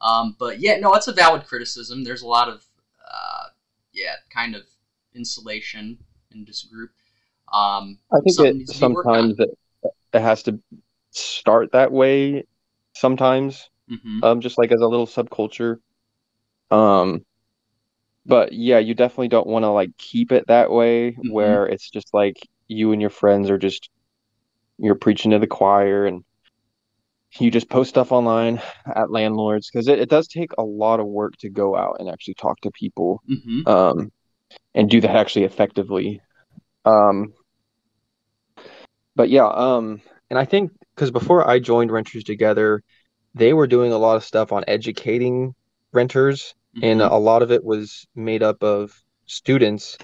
Um, but yeah, no, it's a valid criticism. There's a lot of, uh, yeah, kind of insulation in this group. Um, I think it sometimes it, it has to start that way. Sometimes, mm-hmm. um, just like as a little subculture. Um, but yeah, you definitely don't want to like keep it that way mm-hmm. where it's just like you and your friends are just you're preaching to the choir and you just post stuff online at landlords because it, it does take a lot of work to go out and actually talk to people mm-hmm. um, and do that actually effectively um, but yeah um, and i think because before i joined renters together they were doing a lot of stuff on educating renters and mm-hmm. a lot of it was made up of students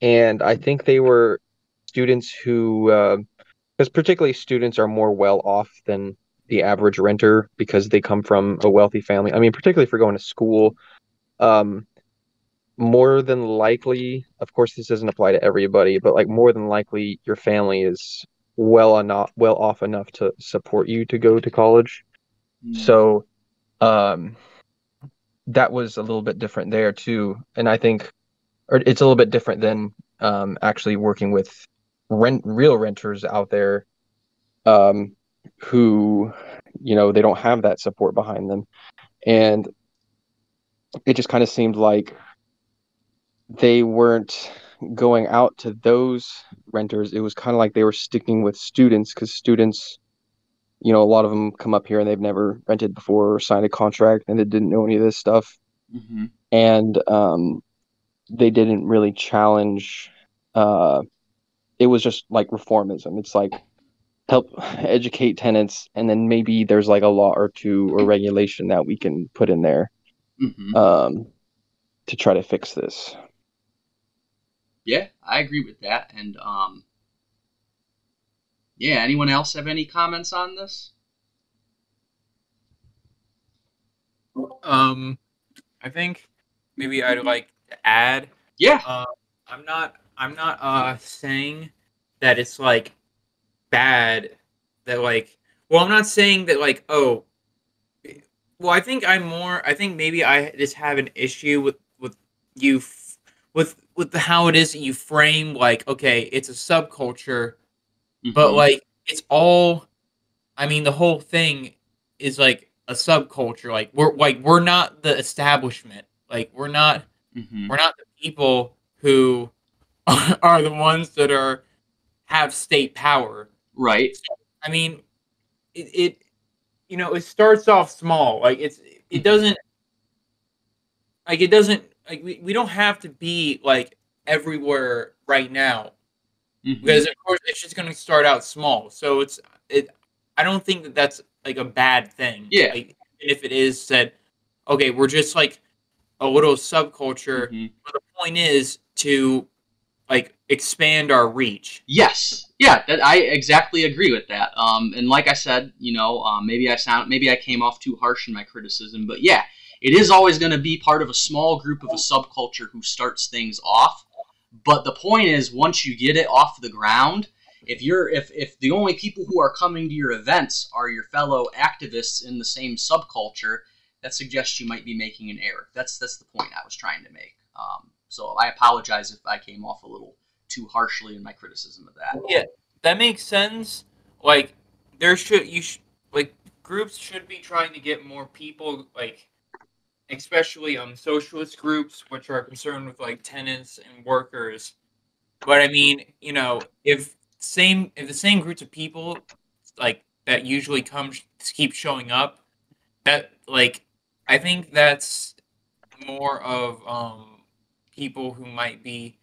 and i think they were students who because uh, particularly students are more well off than the average renter because they come from a wealthy family i mean particularly for going to school um, more than likely of course this doesn't apply to everybody but like more than likely your family is well enough well off enough to support you to go to college mm. so um that was a little bit different there too. And I think, or it's a little bit different than um, actually working with rent real renters out there. Um, who, you know, they don't have that support behind them. And it just kind of seemed like they weren't going out to those renters. It was kind of like they were sticking with students because students, you know, a lot of them come up here and they've never rented before or signed a contract and they didn't know any of this stuff. Mm-hmm. And um, they didn't really challenge. Uh, it was just like reformism. It's like help educate tenants, and then maybe there's like a law or two or regulation that we can put in there Mm-hmm. um, to try to fix this. Yeah, I agree with that. And um, yeah, anyone else have any comments on this? Um, I think maybe I'd like to add. Yeah. Uh, I'm not. I'm not uh saying that it's like bad that like. Well, I'm not saying that like oh. Well, I think I'm more. I think maybe I just have an issue with with you, f- with with the how it is that you frame like okay, it's a subculture, but Mhm. like it's all i mean the whole thing is like a subculture like we're like we're not the establishment like we're not Mhm. we're not the people who (laughs) are the ones that are have state power right. i mean it, it you know it starts off small like it's it doesn't like it doesn't like we, we don't have to be like everywhere right now Mhm. because of course it's just going to start out small so it's it i don't think that that's like a bad thing Yeah. like, if it is said okay we're just like a little subculture Mhm. but the point is to like expand our reach Yes, yeah, that, I exactly agree with that. Um, and like I said, you know, um, maybe I sound, maybe I came off too harsh in my criticism, but yeah, it is always going to be part of a small group of a subculture who starts things off. But the point is, once you get it off the ground, if you're, if if the only people who are coming to your events are your fellow activists in the same subculture, that suggests you might be making an error. That's that's the point I was trying to make. Um, so I apologize if I came off a little too harshly in my criticism of that. yeah that makes sense like there should you sh- like groups should be trying to get more people like especially um socialist groups which are concerned with like tenants and workers but i mean you know if same if the same groups of people like that usually come keep showing up that like i think that's more of um people who might be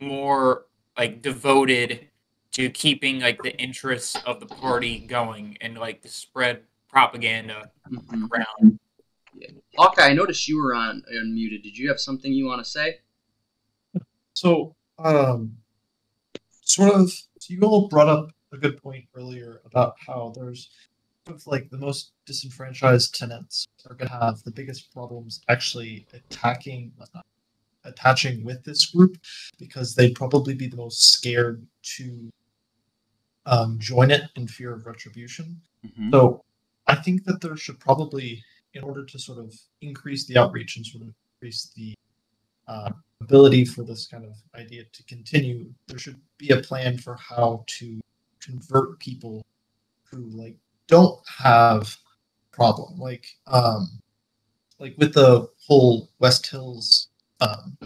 more like devoted to keeping like the interests of the party going and like to spread propaganda Mhm. around. Hawkeye, I noticed you were on unmuted. Did you have something you want to say? So, um, sort of, you all brought up a good point earlier about how there's sort of like the most disenfranchised tenants are going to have the biggest problems actually attacking, attaching with this group because they'd probably be the most scared to um, join it in fear of retribution. Mm-hmm. So I think that there should probably, in order to sort of increase the outreach and sort of increase the uh, ability for this kind of idea to continue, there should be a plan for how to convert people who like don't have problem like um like with the whole West Hills um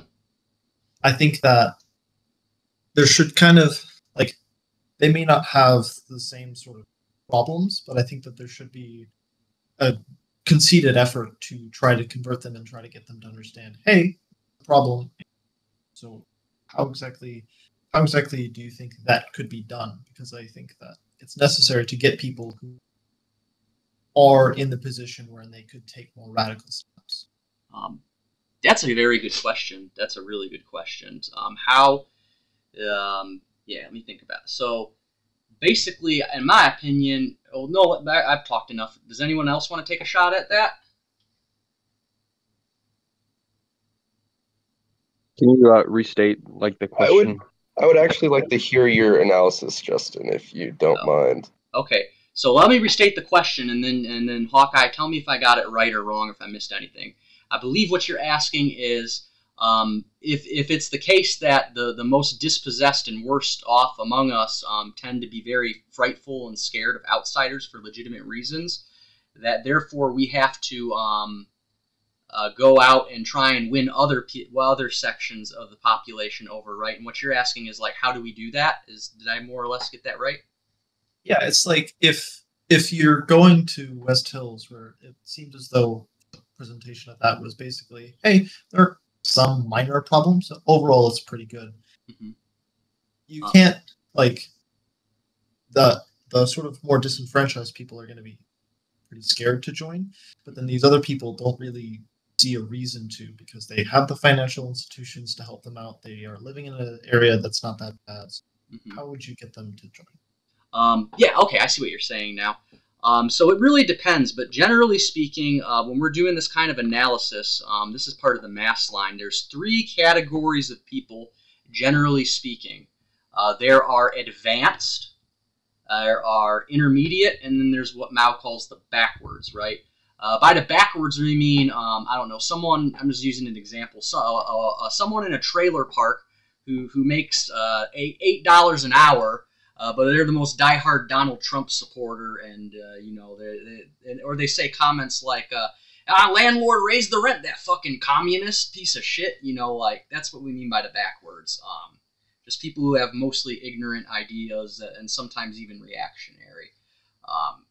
I think that there should kind of like they may not have the same sort of problems, but I think that there should be a conceded effort to try to convert them and try to get them to understand, hey, problem. So how exactly how exactly do you think that could be done? Because I think that it's necessary to get people who are in the position where they could take more radical steps. Um, that's a very good question. That's a really good question. Um, how? Um, yeah, let me think about it. So, basically, in my opinion, oh no, I- I've talked enough. Does anyone else want to take a shot at that? Can you uh, restate like the question? I would- question? I would actually like to hear your analysis, Justin, if you don't mind. Okay, so let me restate the question, and then and then Hawkeye, tell me if I got it right or wrong, if I missed anything. I believe what you're asking is, Um, if, if it's the case that the, the most dispossessed and worst off among us um, tend to be very frightful and scared of outsiders for legitimate reasons, that therefore we have to um, uh, go out and try and win other pe- well, other sections of the population over, right? And what you're asking is like, how do we do that? Is did I more or less get that right? Yeah, it's like if if you're going to West Hills, where it seemed as though the presentation of that was basically, hey, there some minor problems. Overall, it's pretty good. Mhm. You can't like the the sort of more disenfranchised people are going to be pretty scared to join, but then these other people don't really see a reason to because they have the financial institutions to help them out. They are living in an area that's not that bad. So Mhm. how would you get them to join? Um, yeah, okay, I see what you're saying now. Um, so it really depends, but generally speaking, uh, when we're doing this kind of analysis, um, this is part of the mass line. There's three categories of people, generally speaking. Uh, there are advanced, there are intermediate, and then there's what Mao calls the backwards, right? Uh, by the backwards, we mean um, I don't know someone. I'm just using an example. So, uh, uh, someone in a trailer park who who makes uh, eight eight dollars an hour uh, but they're the most diehard Donald Trump supporter, and uh, you know, they, they, or they say comments like, uh, "Ah, landlord raised the rent, that fucking communist piece of shit." You know, like that's what we mean by the backwards. Um, just people who have mostly ignorant ideas and sometimes even reactionary. Um,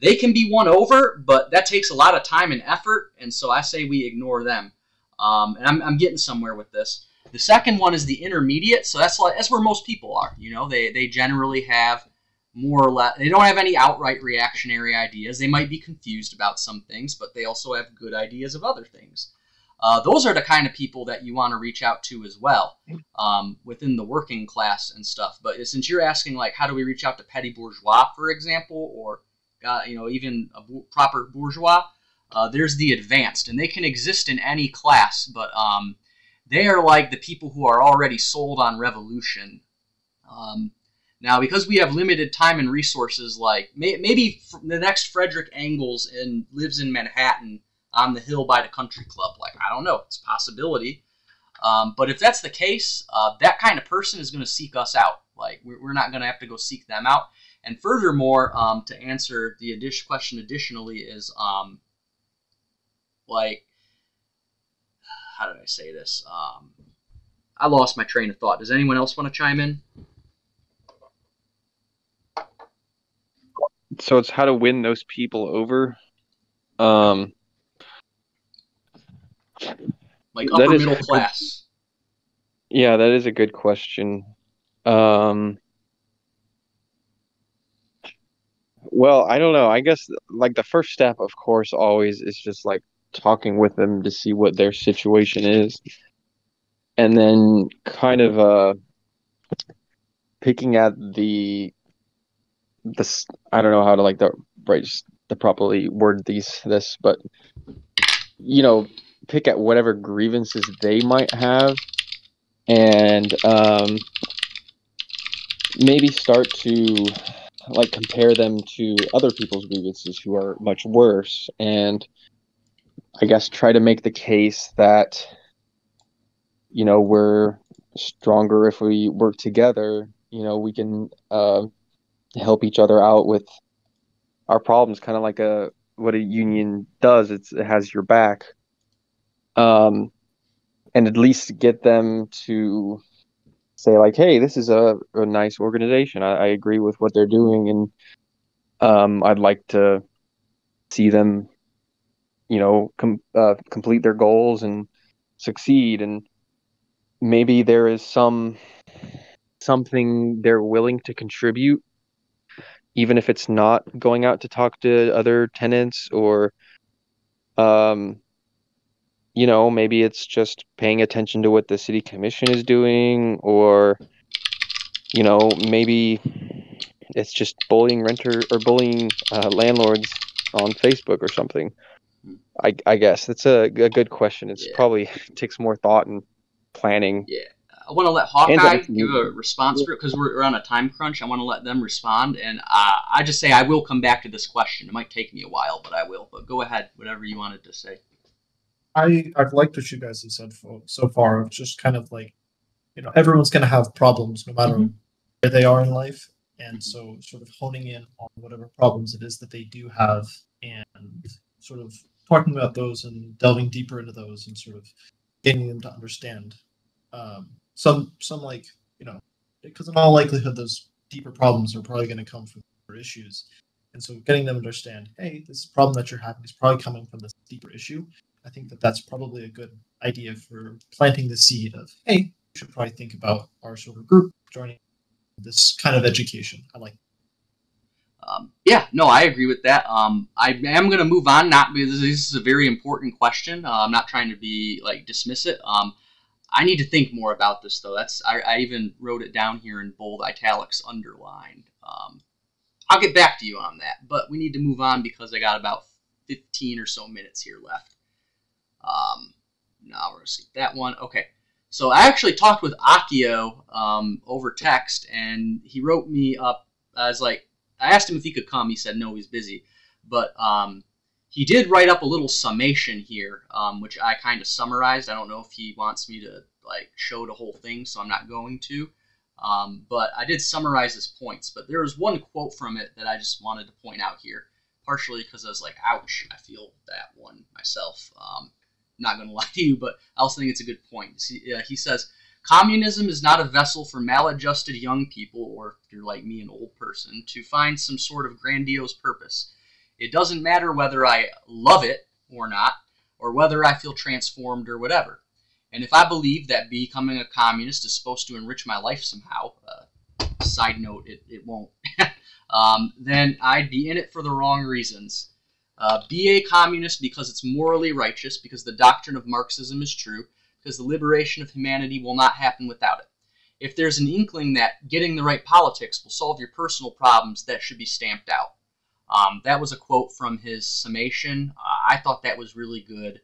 they can be won over, but that takes a lot of time and effort, and so I say we ignore them. Um, and I'm, I'm getting somewhere with this. The second one is the intermediate, so that's like that's where most people are. You know, they they generally have more or less they don't have any outright reactionary ideas. They might be confused about some things, but they also have good ideas of other things. Uh, those are the kind of people that you want to reach out to as well um, within the working class and stuff. But since you're asking like how do we reach out to petty bourgeois, for example, or uh, you know even a proper bourgeois, uh, there's the advanced, and they can exist in any class, but um, they are like the people who are already sold on revolution. Um, now, because we have limited time and resources, like may, maybe the next Frederick Engels in lives in Manhattan on the hill by the country club. Like I don't know, it's a possibility. Um, but if that's the case, uh, that kind of person is going to seek us out. Like we're, we're not going to have to go seek them out. And furthermore, um, to answer the addition question, additionally is um, like how did I say this? Um, I lost my train of thought. Does anyone else want to chime in? So it's how to win those people over. Um, Like upper is- middle class. yeah, that is a good question. Um, well, I don't know. I guess like the first step, of course, always is just like talking with them to see what their situation is, and then kind of uh picking at the this I don't know how to like the right the properly word these this, but you know, pick at whatever grievances they might have and um, maybe start to like compare them to other people's grievances who are much worse. And i guess try to make the case that you know we're stronger if we work together. You know we can uh, help each other out with our problems kind of like a what a union does. It's, it has your back. Um, and at least get them to say like hey this is a, a nice organization. I, I agree with what they're doing. And um, i'd like to see them you know com- uh, complete their goals and succeed and maybe there is some something they're willing to contribute even if it's not going out to talk to other tenants or um you know, maybe it's just paying attention to what the city commission is doing, or, you know, maybe it's just bullying renter or bullying uh, landlords on Facebook or something. I, I guess that's a, a good question. It's Yeah. probably (laughs) takes more thought and planning. Yeah. I want to let Hawkeye that's- give a response for it because we're, we're on a time crunch. I want to let them respond, and uh, I just say I will come back to this question. It might take me a while, but I will. But go ahead, whatever you wanted to say. I I've liked what you guys have said for, so far. Of just kind of like, you know, everyone's going to have problems no matter Mhm. where they are in life, and so sort of honing in on whatever problems it is that they do have, and sort of talking about those and delving deeper into those, and sort of getting them to understand um, some some like you know, because in all likelihood those deeper problems are probably going to come from deeper issues. And so getting them to understand, hey, this problem that you're having is probably coming from this deeper issue. I think that that's probably a good idea for planting the seed of, hey, you should probably think about our sort of group joining this kind of education. I like. Um, yeah, no, I agree with that. Um, I am going to move on, not because this is a very important question. Uh, I'm not trying to be like dismiss it. Um, I need to think more about this though. That's I, I even wrote it down here in bold italics, underlined. Um, I'll get back to you on that, but we need to move on because I got about 15 or so minutes here left. Um, now we're gonna skip that one. Okay. So I actually talked with Akio um, over text, and he wrote me up as like I asked him if he could come. He said no, he's busy. But um, he did write up a little summation here, um, which I kind of summarized. I don't know if he wants me to like show the whole thing, so I'm not going to. Um, but I did summarize his points. But there was one quote from it that I just wanted to point out here, partially because I was like, "Ouch!" I feel that one myself. Um, not going (laughs) to lie to you, but I also think it's a good point. See, uh, he says. Communism is not a vessel for maladjusted young people, or if you're like me, an old person, to find some sort of grandiose purpose. It doesn't matter whether I love it or not, or whether I feel transformed or whatever. And if I believe that becoming a communist is supposed to enrich my life somehow, uh, side note, it, it won't, (laughs) um, then I'd be in it for the wrong reasons. Uh, be a communist because it's morally righteous, because the doctrine of Marxism is true, because the liberation of humanity will not happen without it. If there's an inkling that getting the right politics will solve your personal problems, that should be stamped out. Um, that was a quote from his summation. Uh, I thought that was really good.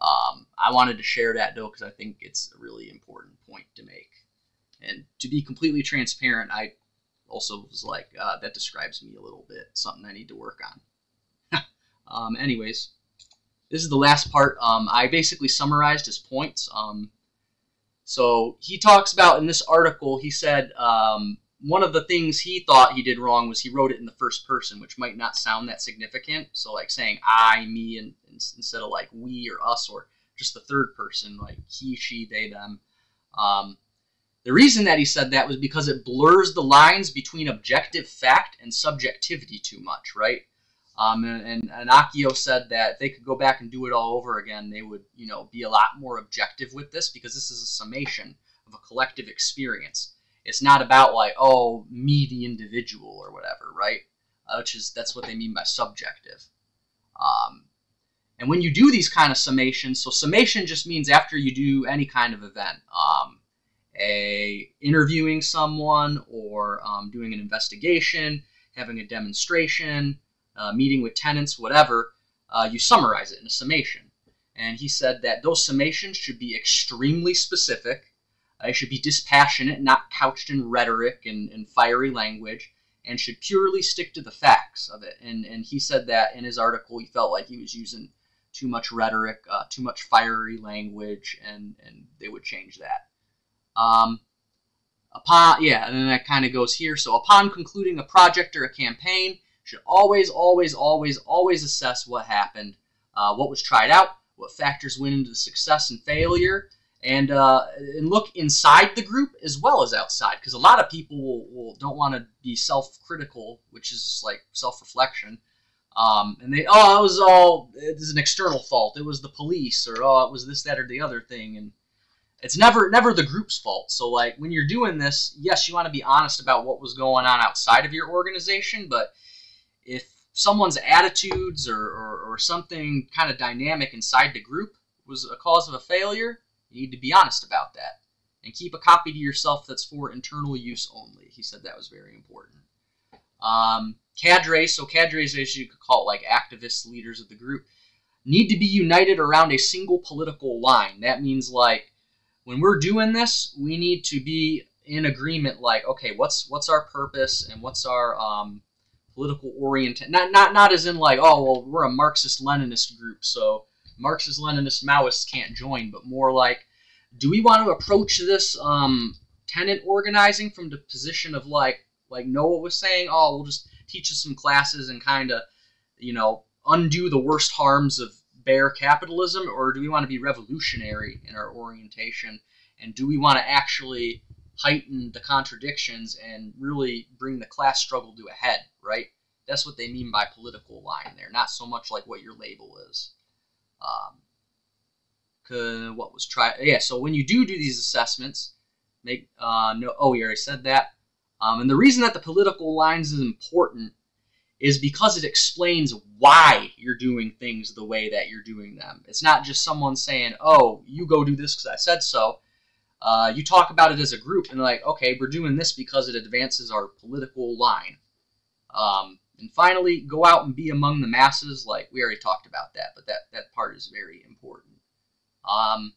Um, I wanted to share that though because I think it's a really important point to make. And to be completely transparent, I also was like, uh, that describes me a little bit. Something I need to work on. (laughs) um, anyways, this is the last part. Um, I basically summarized his points. Um, so he talks about in this article, he said um, one of the things he thought he did wrong was he wrote it in the first person, which might not sound that significant. So like saying I, me, and, and instead of like we or us or just the third person, like he, she, they, them. Um, the reason that he said that was because it blurs the lines between objective fact and subjectivity too much, right? Um, and, and, and Akio said that if they could go back and do it all over again, they would, you know, be a lot more objective with this because this is a summation of a collective experience. It's not about like, oh, me the individual or whatever, right? Uh, which is that's what they mean by subjective. Um, and when you do these kind of summations, so summation just means after you do any kind of event, um, a interviewing someone or um, doing an investigation, having a demonstration, uh, meeting with tenants, whatever, uh, you summarize it in a summation. And he said that those summations should be extremely specific. It should be dispassionate, not couched in rhetoric and, and fiery language, and should purely stick to the facts of it. And, and he said that in his article, he felt like he was using too much rhetoric, uh, too much fiery language, and, and they would change that. Um, upon yeah, and then that kind of goes here. So upon concluding a project or a campaign, should always, always, always, always assess what happened, uh, what was tried out, what factors went into the success and failure, and uh, and look inside the group as well as outside, because a lot of people will, will don't want to be self-critical, which is like self-reflection. Um, and they, oh, it was all, it was an external fault. It was the police, or oh, it was this, that, or the other thing, and it's never never the group's fault. So like when you're doing this, yes, you want to be honest about what was going on outside of your organization, but if someone's attitudes or, or, or something kind of dynamic inside the group was a cause of a failure, you need to be honest about that and keep a copy to yourself that's for internal use only. He said that was very important. Um, cadres, so cadres, as you could call it, like activists, leaders of the group, need to be united around a single political line. That means like when we're doing this, we need to be in agreement. Like, okay, what's what's our purpose and what's our um, political orientation? Not not not as in like, oh well, we're a Marxist Leninist group, so Marxist Leninist Maoists can't join, but more like, do we want to approach this um, tenant organizing from the position of like like Noah was saying, oh, we'll just teach us some classes and kind of, you know, undo the worst harms of bare capitalism, or do we want to be revolutionary in our orientation? And do we want to actually heighten the contradictions and really bring the class struggle to a head, right? That's what they mean by political line there, not so much like what your label is. Um, what was try? Yeah, so when you do do these assessments, make uh, no. Oh, we already said that. Um, and the reason that the political lines is important is because it explains why you're doing things the way that you're doing them. It's not just someone saying, "Oh, you go do this because I said so." Uh, you talk about it as a group and like, okay, we're doing this because it advances our political line. Um, and finally, go out and be among the masses. Like we already talked about that, but that that part is very important. Um,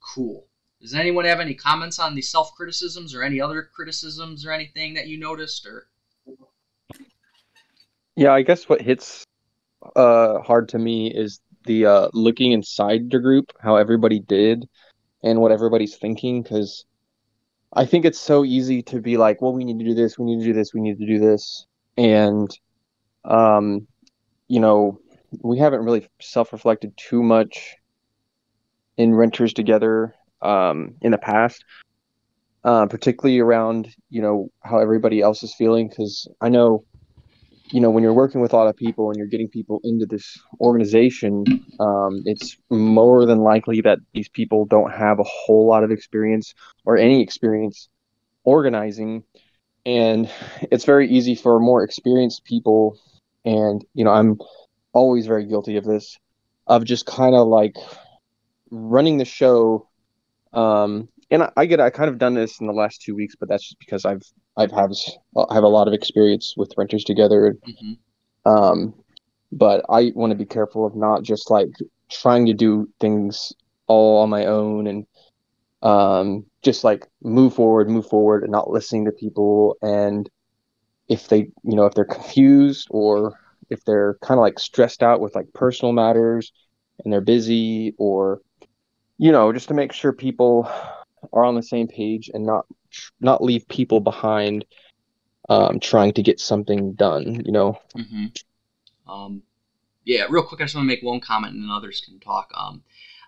cool. Does anyone have any comments on these self criticisms or any other criticisms or anything that you noticed or? Yeah, I guess what hits uh, hard to me is the uh, looking inside the group, how everybody did, and what everybody's thinking. Because I think it's so easy to be like, well, we need to do this, we need to do this, we need to do this, and um, you know, we haven't really self-reflected too much in renters together um, in the past, uh, particularly around you know how everybody else is feeling. Because I know, you know, when you're working with a lot of people and you're getting people into this organization, um, it's more than likely that these people don't have a whole lot of experience or any experience organizing, and it's very easy for more experienced people. And you know, I'm always very guilty of this, of just kind of like running the show um, and I, I, get I kind of done this in the last two weeks, but that's just because I've I've have I have a lot of experience with renters together. Mm-hmm. Um, but I want to be careful of not just like trying to do things all on my own and um, just like move forward, move forward, and not listening to people. And if they, you know, if they're confused or if they're kind of like stressed out with like personal matters and they're busy or you know, just to make sure people are on the same page and not not leave people behind um, trying to get something done. You know. Mm-hmm. Um, yeah, real quick, I just want to make one comment, and then others can talk. Um,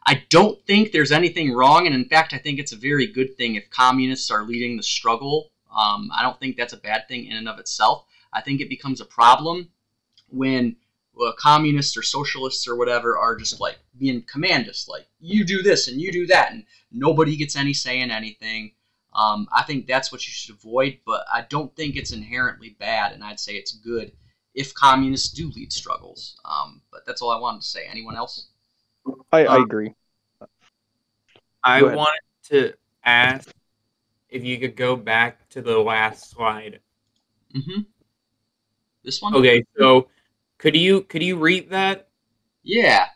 I don't think there's anything wrong, and in fact, I think it's a very good thing if communists are leading the struggle. Um, I don't think that's a bad thing in and of itself. I think it becomes a problem when well, communists or socialists or whatever are just like being commandist, like you do this and you do that, and nobody gets any say in anything. Um, I think that's what you should avoid, but I don't think it's inherently bad, and I'd say it's good if communists do lead struggles. Um, but that's all I wanted to say. Anyone else? I, I um, agree. I wanted to ask if you could go back to the last slide. Mm-hmm. This one? Okay, so could you could you read that? Yeah.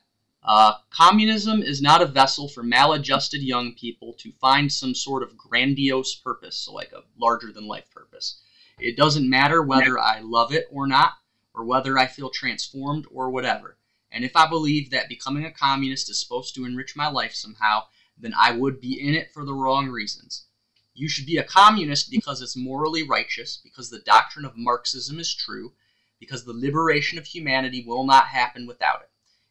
Uh, communism is not a vessel for maladjusted young people to find some sort of grandiose purpose, so like a larger than life purpose. It doesn't matter whether I love it or not, or whether I feel transformed or whatever. And if I believe that becoming a communist is supposed to enrich my life somehow, then I would be in it for the wrong reasons. You should be a communist because it's morally righteous, because the doctrine of Marxism is true, because the liberation of humanity will not happen without it.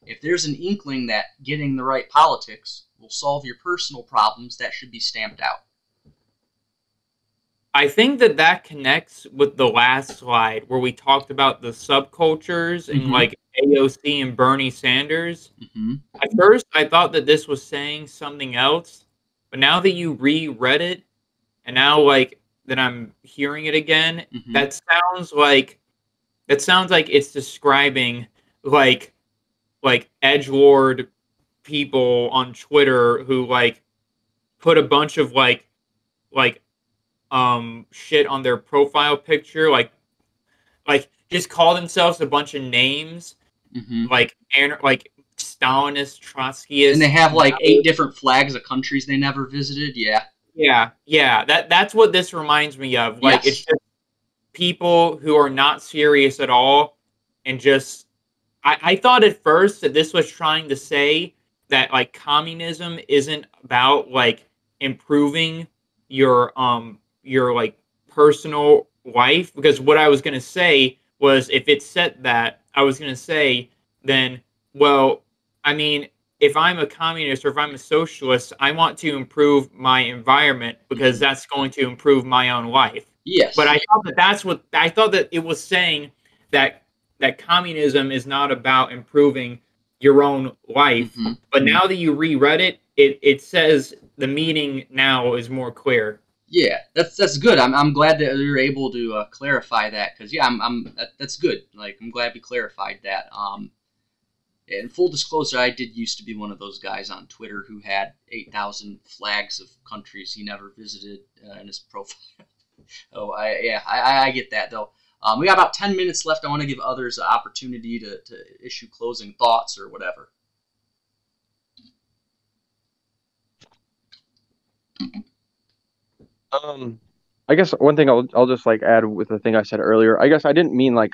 If there's an inkling that getting the right politics will solve your personal problems, that should be stamped out. I think that that connects with the last slide where we talked about the subcultures and mm-hmm. like AOC and Bernie Sanders. Mm-hmm. At first, I thought that this was saying something else, but now that you reread it, and now like that I'm hearing it again, mm-hmm. that sounds like it sounds like it's describing like like edge lord people on Twitter who like put a bunch of like like um shit on their profile picture like like just call themselves a bunch of names mm-hmm. like like Stalinist Trotskyist. And they have like eight different flags of countries they never visited? Yeah. Yeah yeah. That that's what this reminds me of. Like yes. it's just people who are not serious at all and just I, I thought at first that this was trying to say that like communism isn't about like improving your um your like personal life. Because what I was gonna say was if it said that I was gonna say then well I mean if I'm a communist or if I'm a socialist I want to improve my environment because that's going to improve my own life Yes. but I thought that that's what I thought that it was saying that that communism is not about improving your own life. Mhm. But now that you reread it, it it says the meaning now is more clear. Yeah, that's that's good. I'm I'm glad that you're able to uh, clarify that because yeah, I'm I'm that, that's good. Like I'm glad we clarified that. Um, and full disclosure, I did used to be one of those guys on Twitter who had eight thousand flags of countries he never visited uh, in his (laughs) profile. Oh, I yeah, I, I- get that though. Um, we got about ten minutes left. I want to give others an opportunity to, to issue closing thoughts or whatever. Um, I guess one thing I'll I'll just like add with the thing I said earlier. I guess I didn't mean like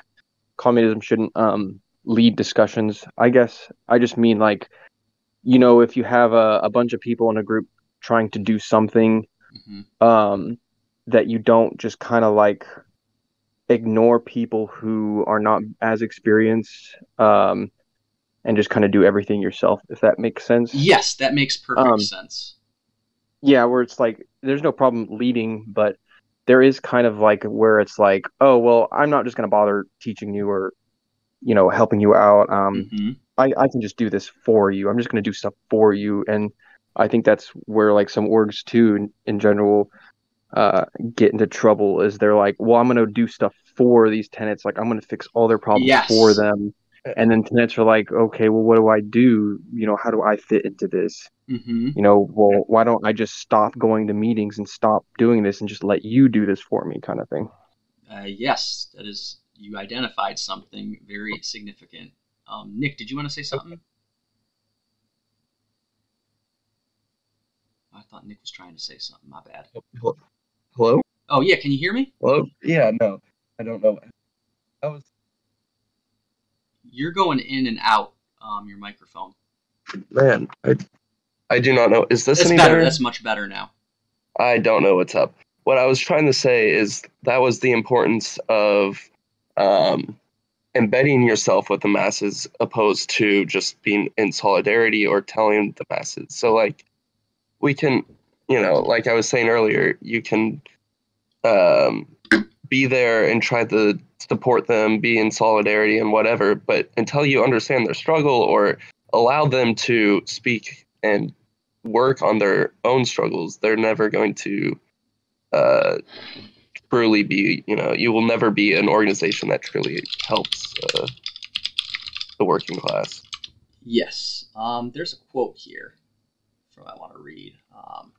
communism shouldn't um lead discussions. I guess I just mean like, you know, if you have a, a bunch of people in a group trying to do something, hmm um, that you don't just kind of like ignore people who are not as experienced, um, and just kind of do everything yourself. If that makes sense. Yes, that makes perfect Um, sense. yeah where it's like there's no problem leading but there is kind of like where it's like oh well i'm not just going to bother teaching you or you know helping you out um hmm I, I can just do this for you i'm just going to do stuff for you and i think that's where like some orgs too in, in general uh get into trouble is they're like well i'm going to do stuff for these tenants like i'm going to fix all their problems Yes. for them and then tenants are like okay well what do i do you know how do i fit into this hmm you know, well, why don't I just stop going to meetings and stop doing this and just let you do this for me, kind of thing. Uh, yes, that is. You identified something very significant. Um, Nick, did you want to say something? I thought Nick was trying to say something. My bad. Hello? Oh yeah, can you hear me? Hello? Yeah, no. I don't know. I was You're going in and out. Um, your microphone. man, I I do not know. Is this That's any better. better? That's much better now. I don't know what's up. What I was trying to say is that was the importance of um, embedding yourself with the masses opposed to just being in solidarity or telling the masses. So, like, we can, you know, like I was saying earlier, you can um, be there and try to support them, be in solidarity and whatever, but until you understand their struggle or allow them to speak and work on their own struggles, they're never going to uh, truly be, you know, you will never be an organization that truly helps uh, the working class. Yes. Um, there's a quote here from I want to read. Um,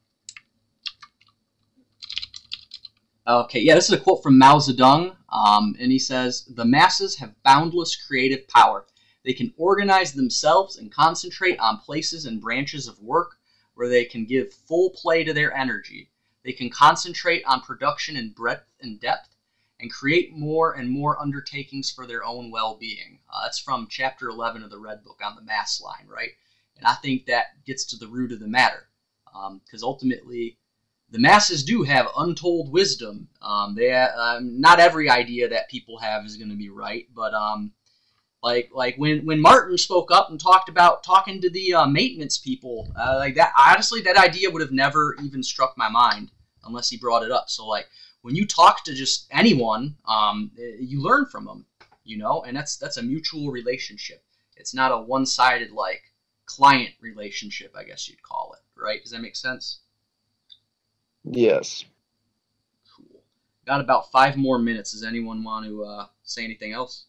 okay, yeah, this is a quote from Mao Zedong, um, and he says, "The masses have boundless creative power. They can organize themselves and concentrate on places and branches of work where they can give full play to their energy. They can concentrate on production in breadth and depth." And create more and more undertakings for their own well-being. Uh, that's from chapter 11 of the Red Book on the mass line, right? And I think that gets to the root of the matter, because ultimately, the masses do have untold wisdom. Um, they um, not every idea that people have is going to be right, but um, like like when when Martin spoke up and talked about talking to the uh, maintenance people, uh, like that. Honestly, that idea would have never even struck my mind unless he brought it up. So like when you talk to just anyone, um, you learn from them, you know, and that's that's a mutual relationship. It's not a one-sided like client relationship, I guess you'd call it, right? Does that make sense? Yes. Cool. Got about five more minutes. Does anyone want to uh, say anything else?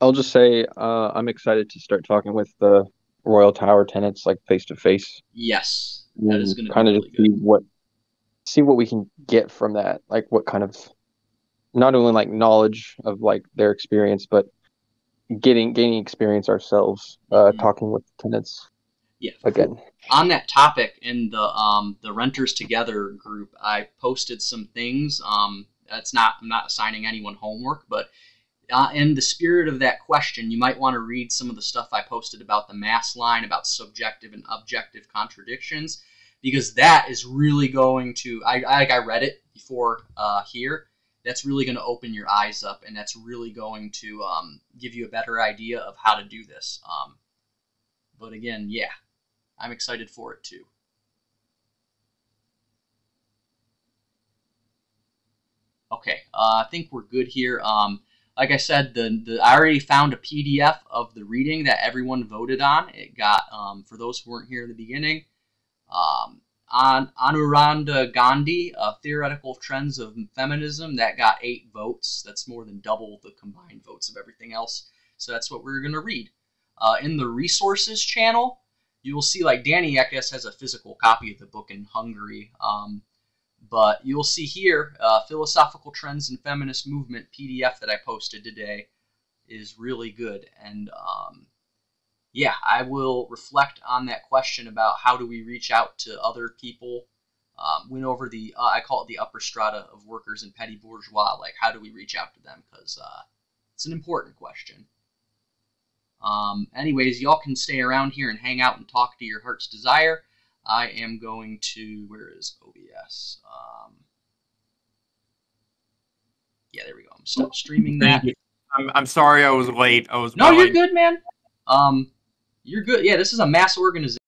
I'll just say uh, I'm excited to start talking with the Royal Tower tenants like face to face. Yes, that is going to kind of really just see what see what we can get from that. Like what kind of not only like knowledge of like their experience, but getting gaining experience ourselves, uh, Mhm. talking with tenants. Yeah. again. on that topic in the um, the renters together group i posted some things um, that's not i'm not assigning anyone homework but uh, in the spirit of that question you might want to read some of the stuff i posted about the mass line about subjective and objective contradictions because that is really going to i i, I read it before uh, here that's really going to open your eyes up and that's really going to um, give you a better idea of how to do this um, but again yeah I'm excited for it too. Okay, uh, I think we're good here. Um, like I said, the, the I already found a PDF of the reading that everyone voted on. It got um, for those who weren't here in the beginning. On Anuranda Ghandy, uh, Theoretical Trends of Feminism, that got eight votes. That's more than double the combined votes of everything else. So that's what we're going to read. Uh, in the resources channel, you will see like Danny, I guess, has a physical copy of the book in Hungary. Um, but you'll see here, uh, Philosophical Trends in Feminist Movement PDF that I posted today is really good. And um, yeah, I will reflect on that question about how do we reach out to other people. Um, went over the, uh, I call it the upper strata of workers and petty bourgeois. Like, how do we reach out to them? Because uh, it's an important question. Um, anyways, y'all can stay around here and hang out and talk to your heart's desire. I am going to, where is OBS? Um, yeah, there we go. I'm stop streaming that. I'm, I'm sorry I was late. I was No, you're good, man. Um, you're good. Yeah, this is a mass organization.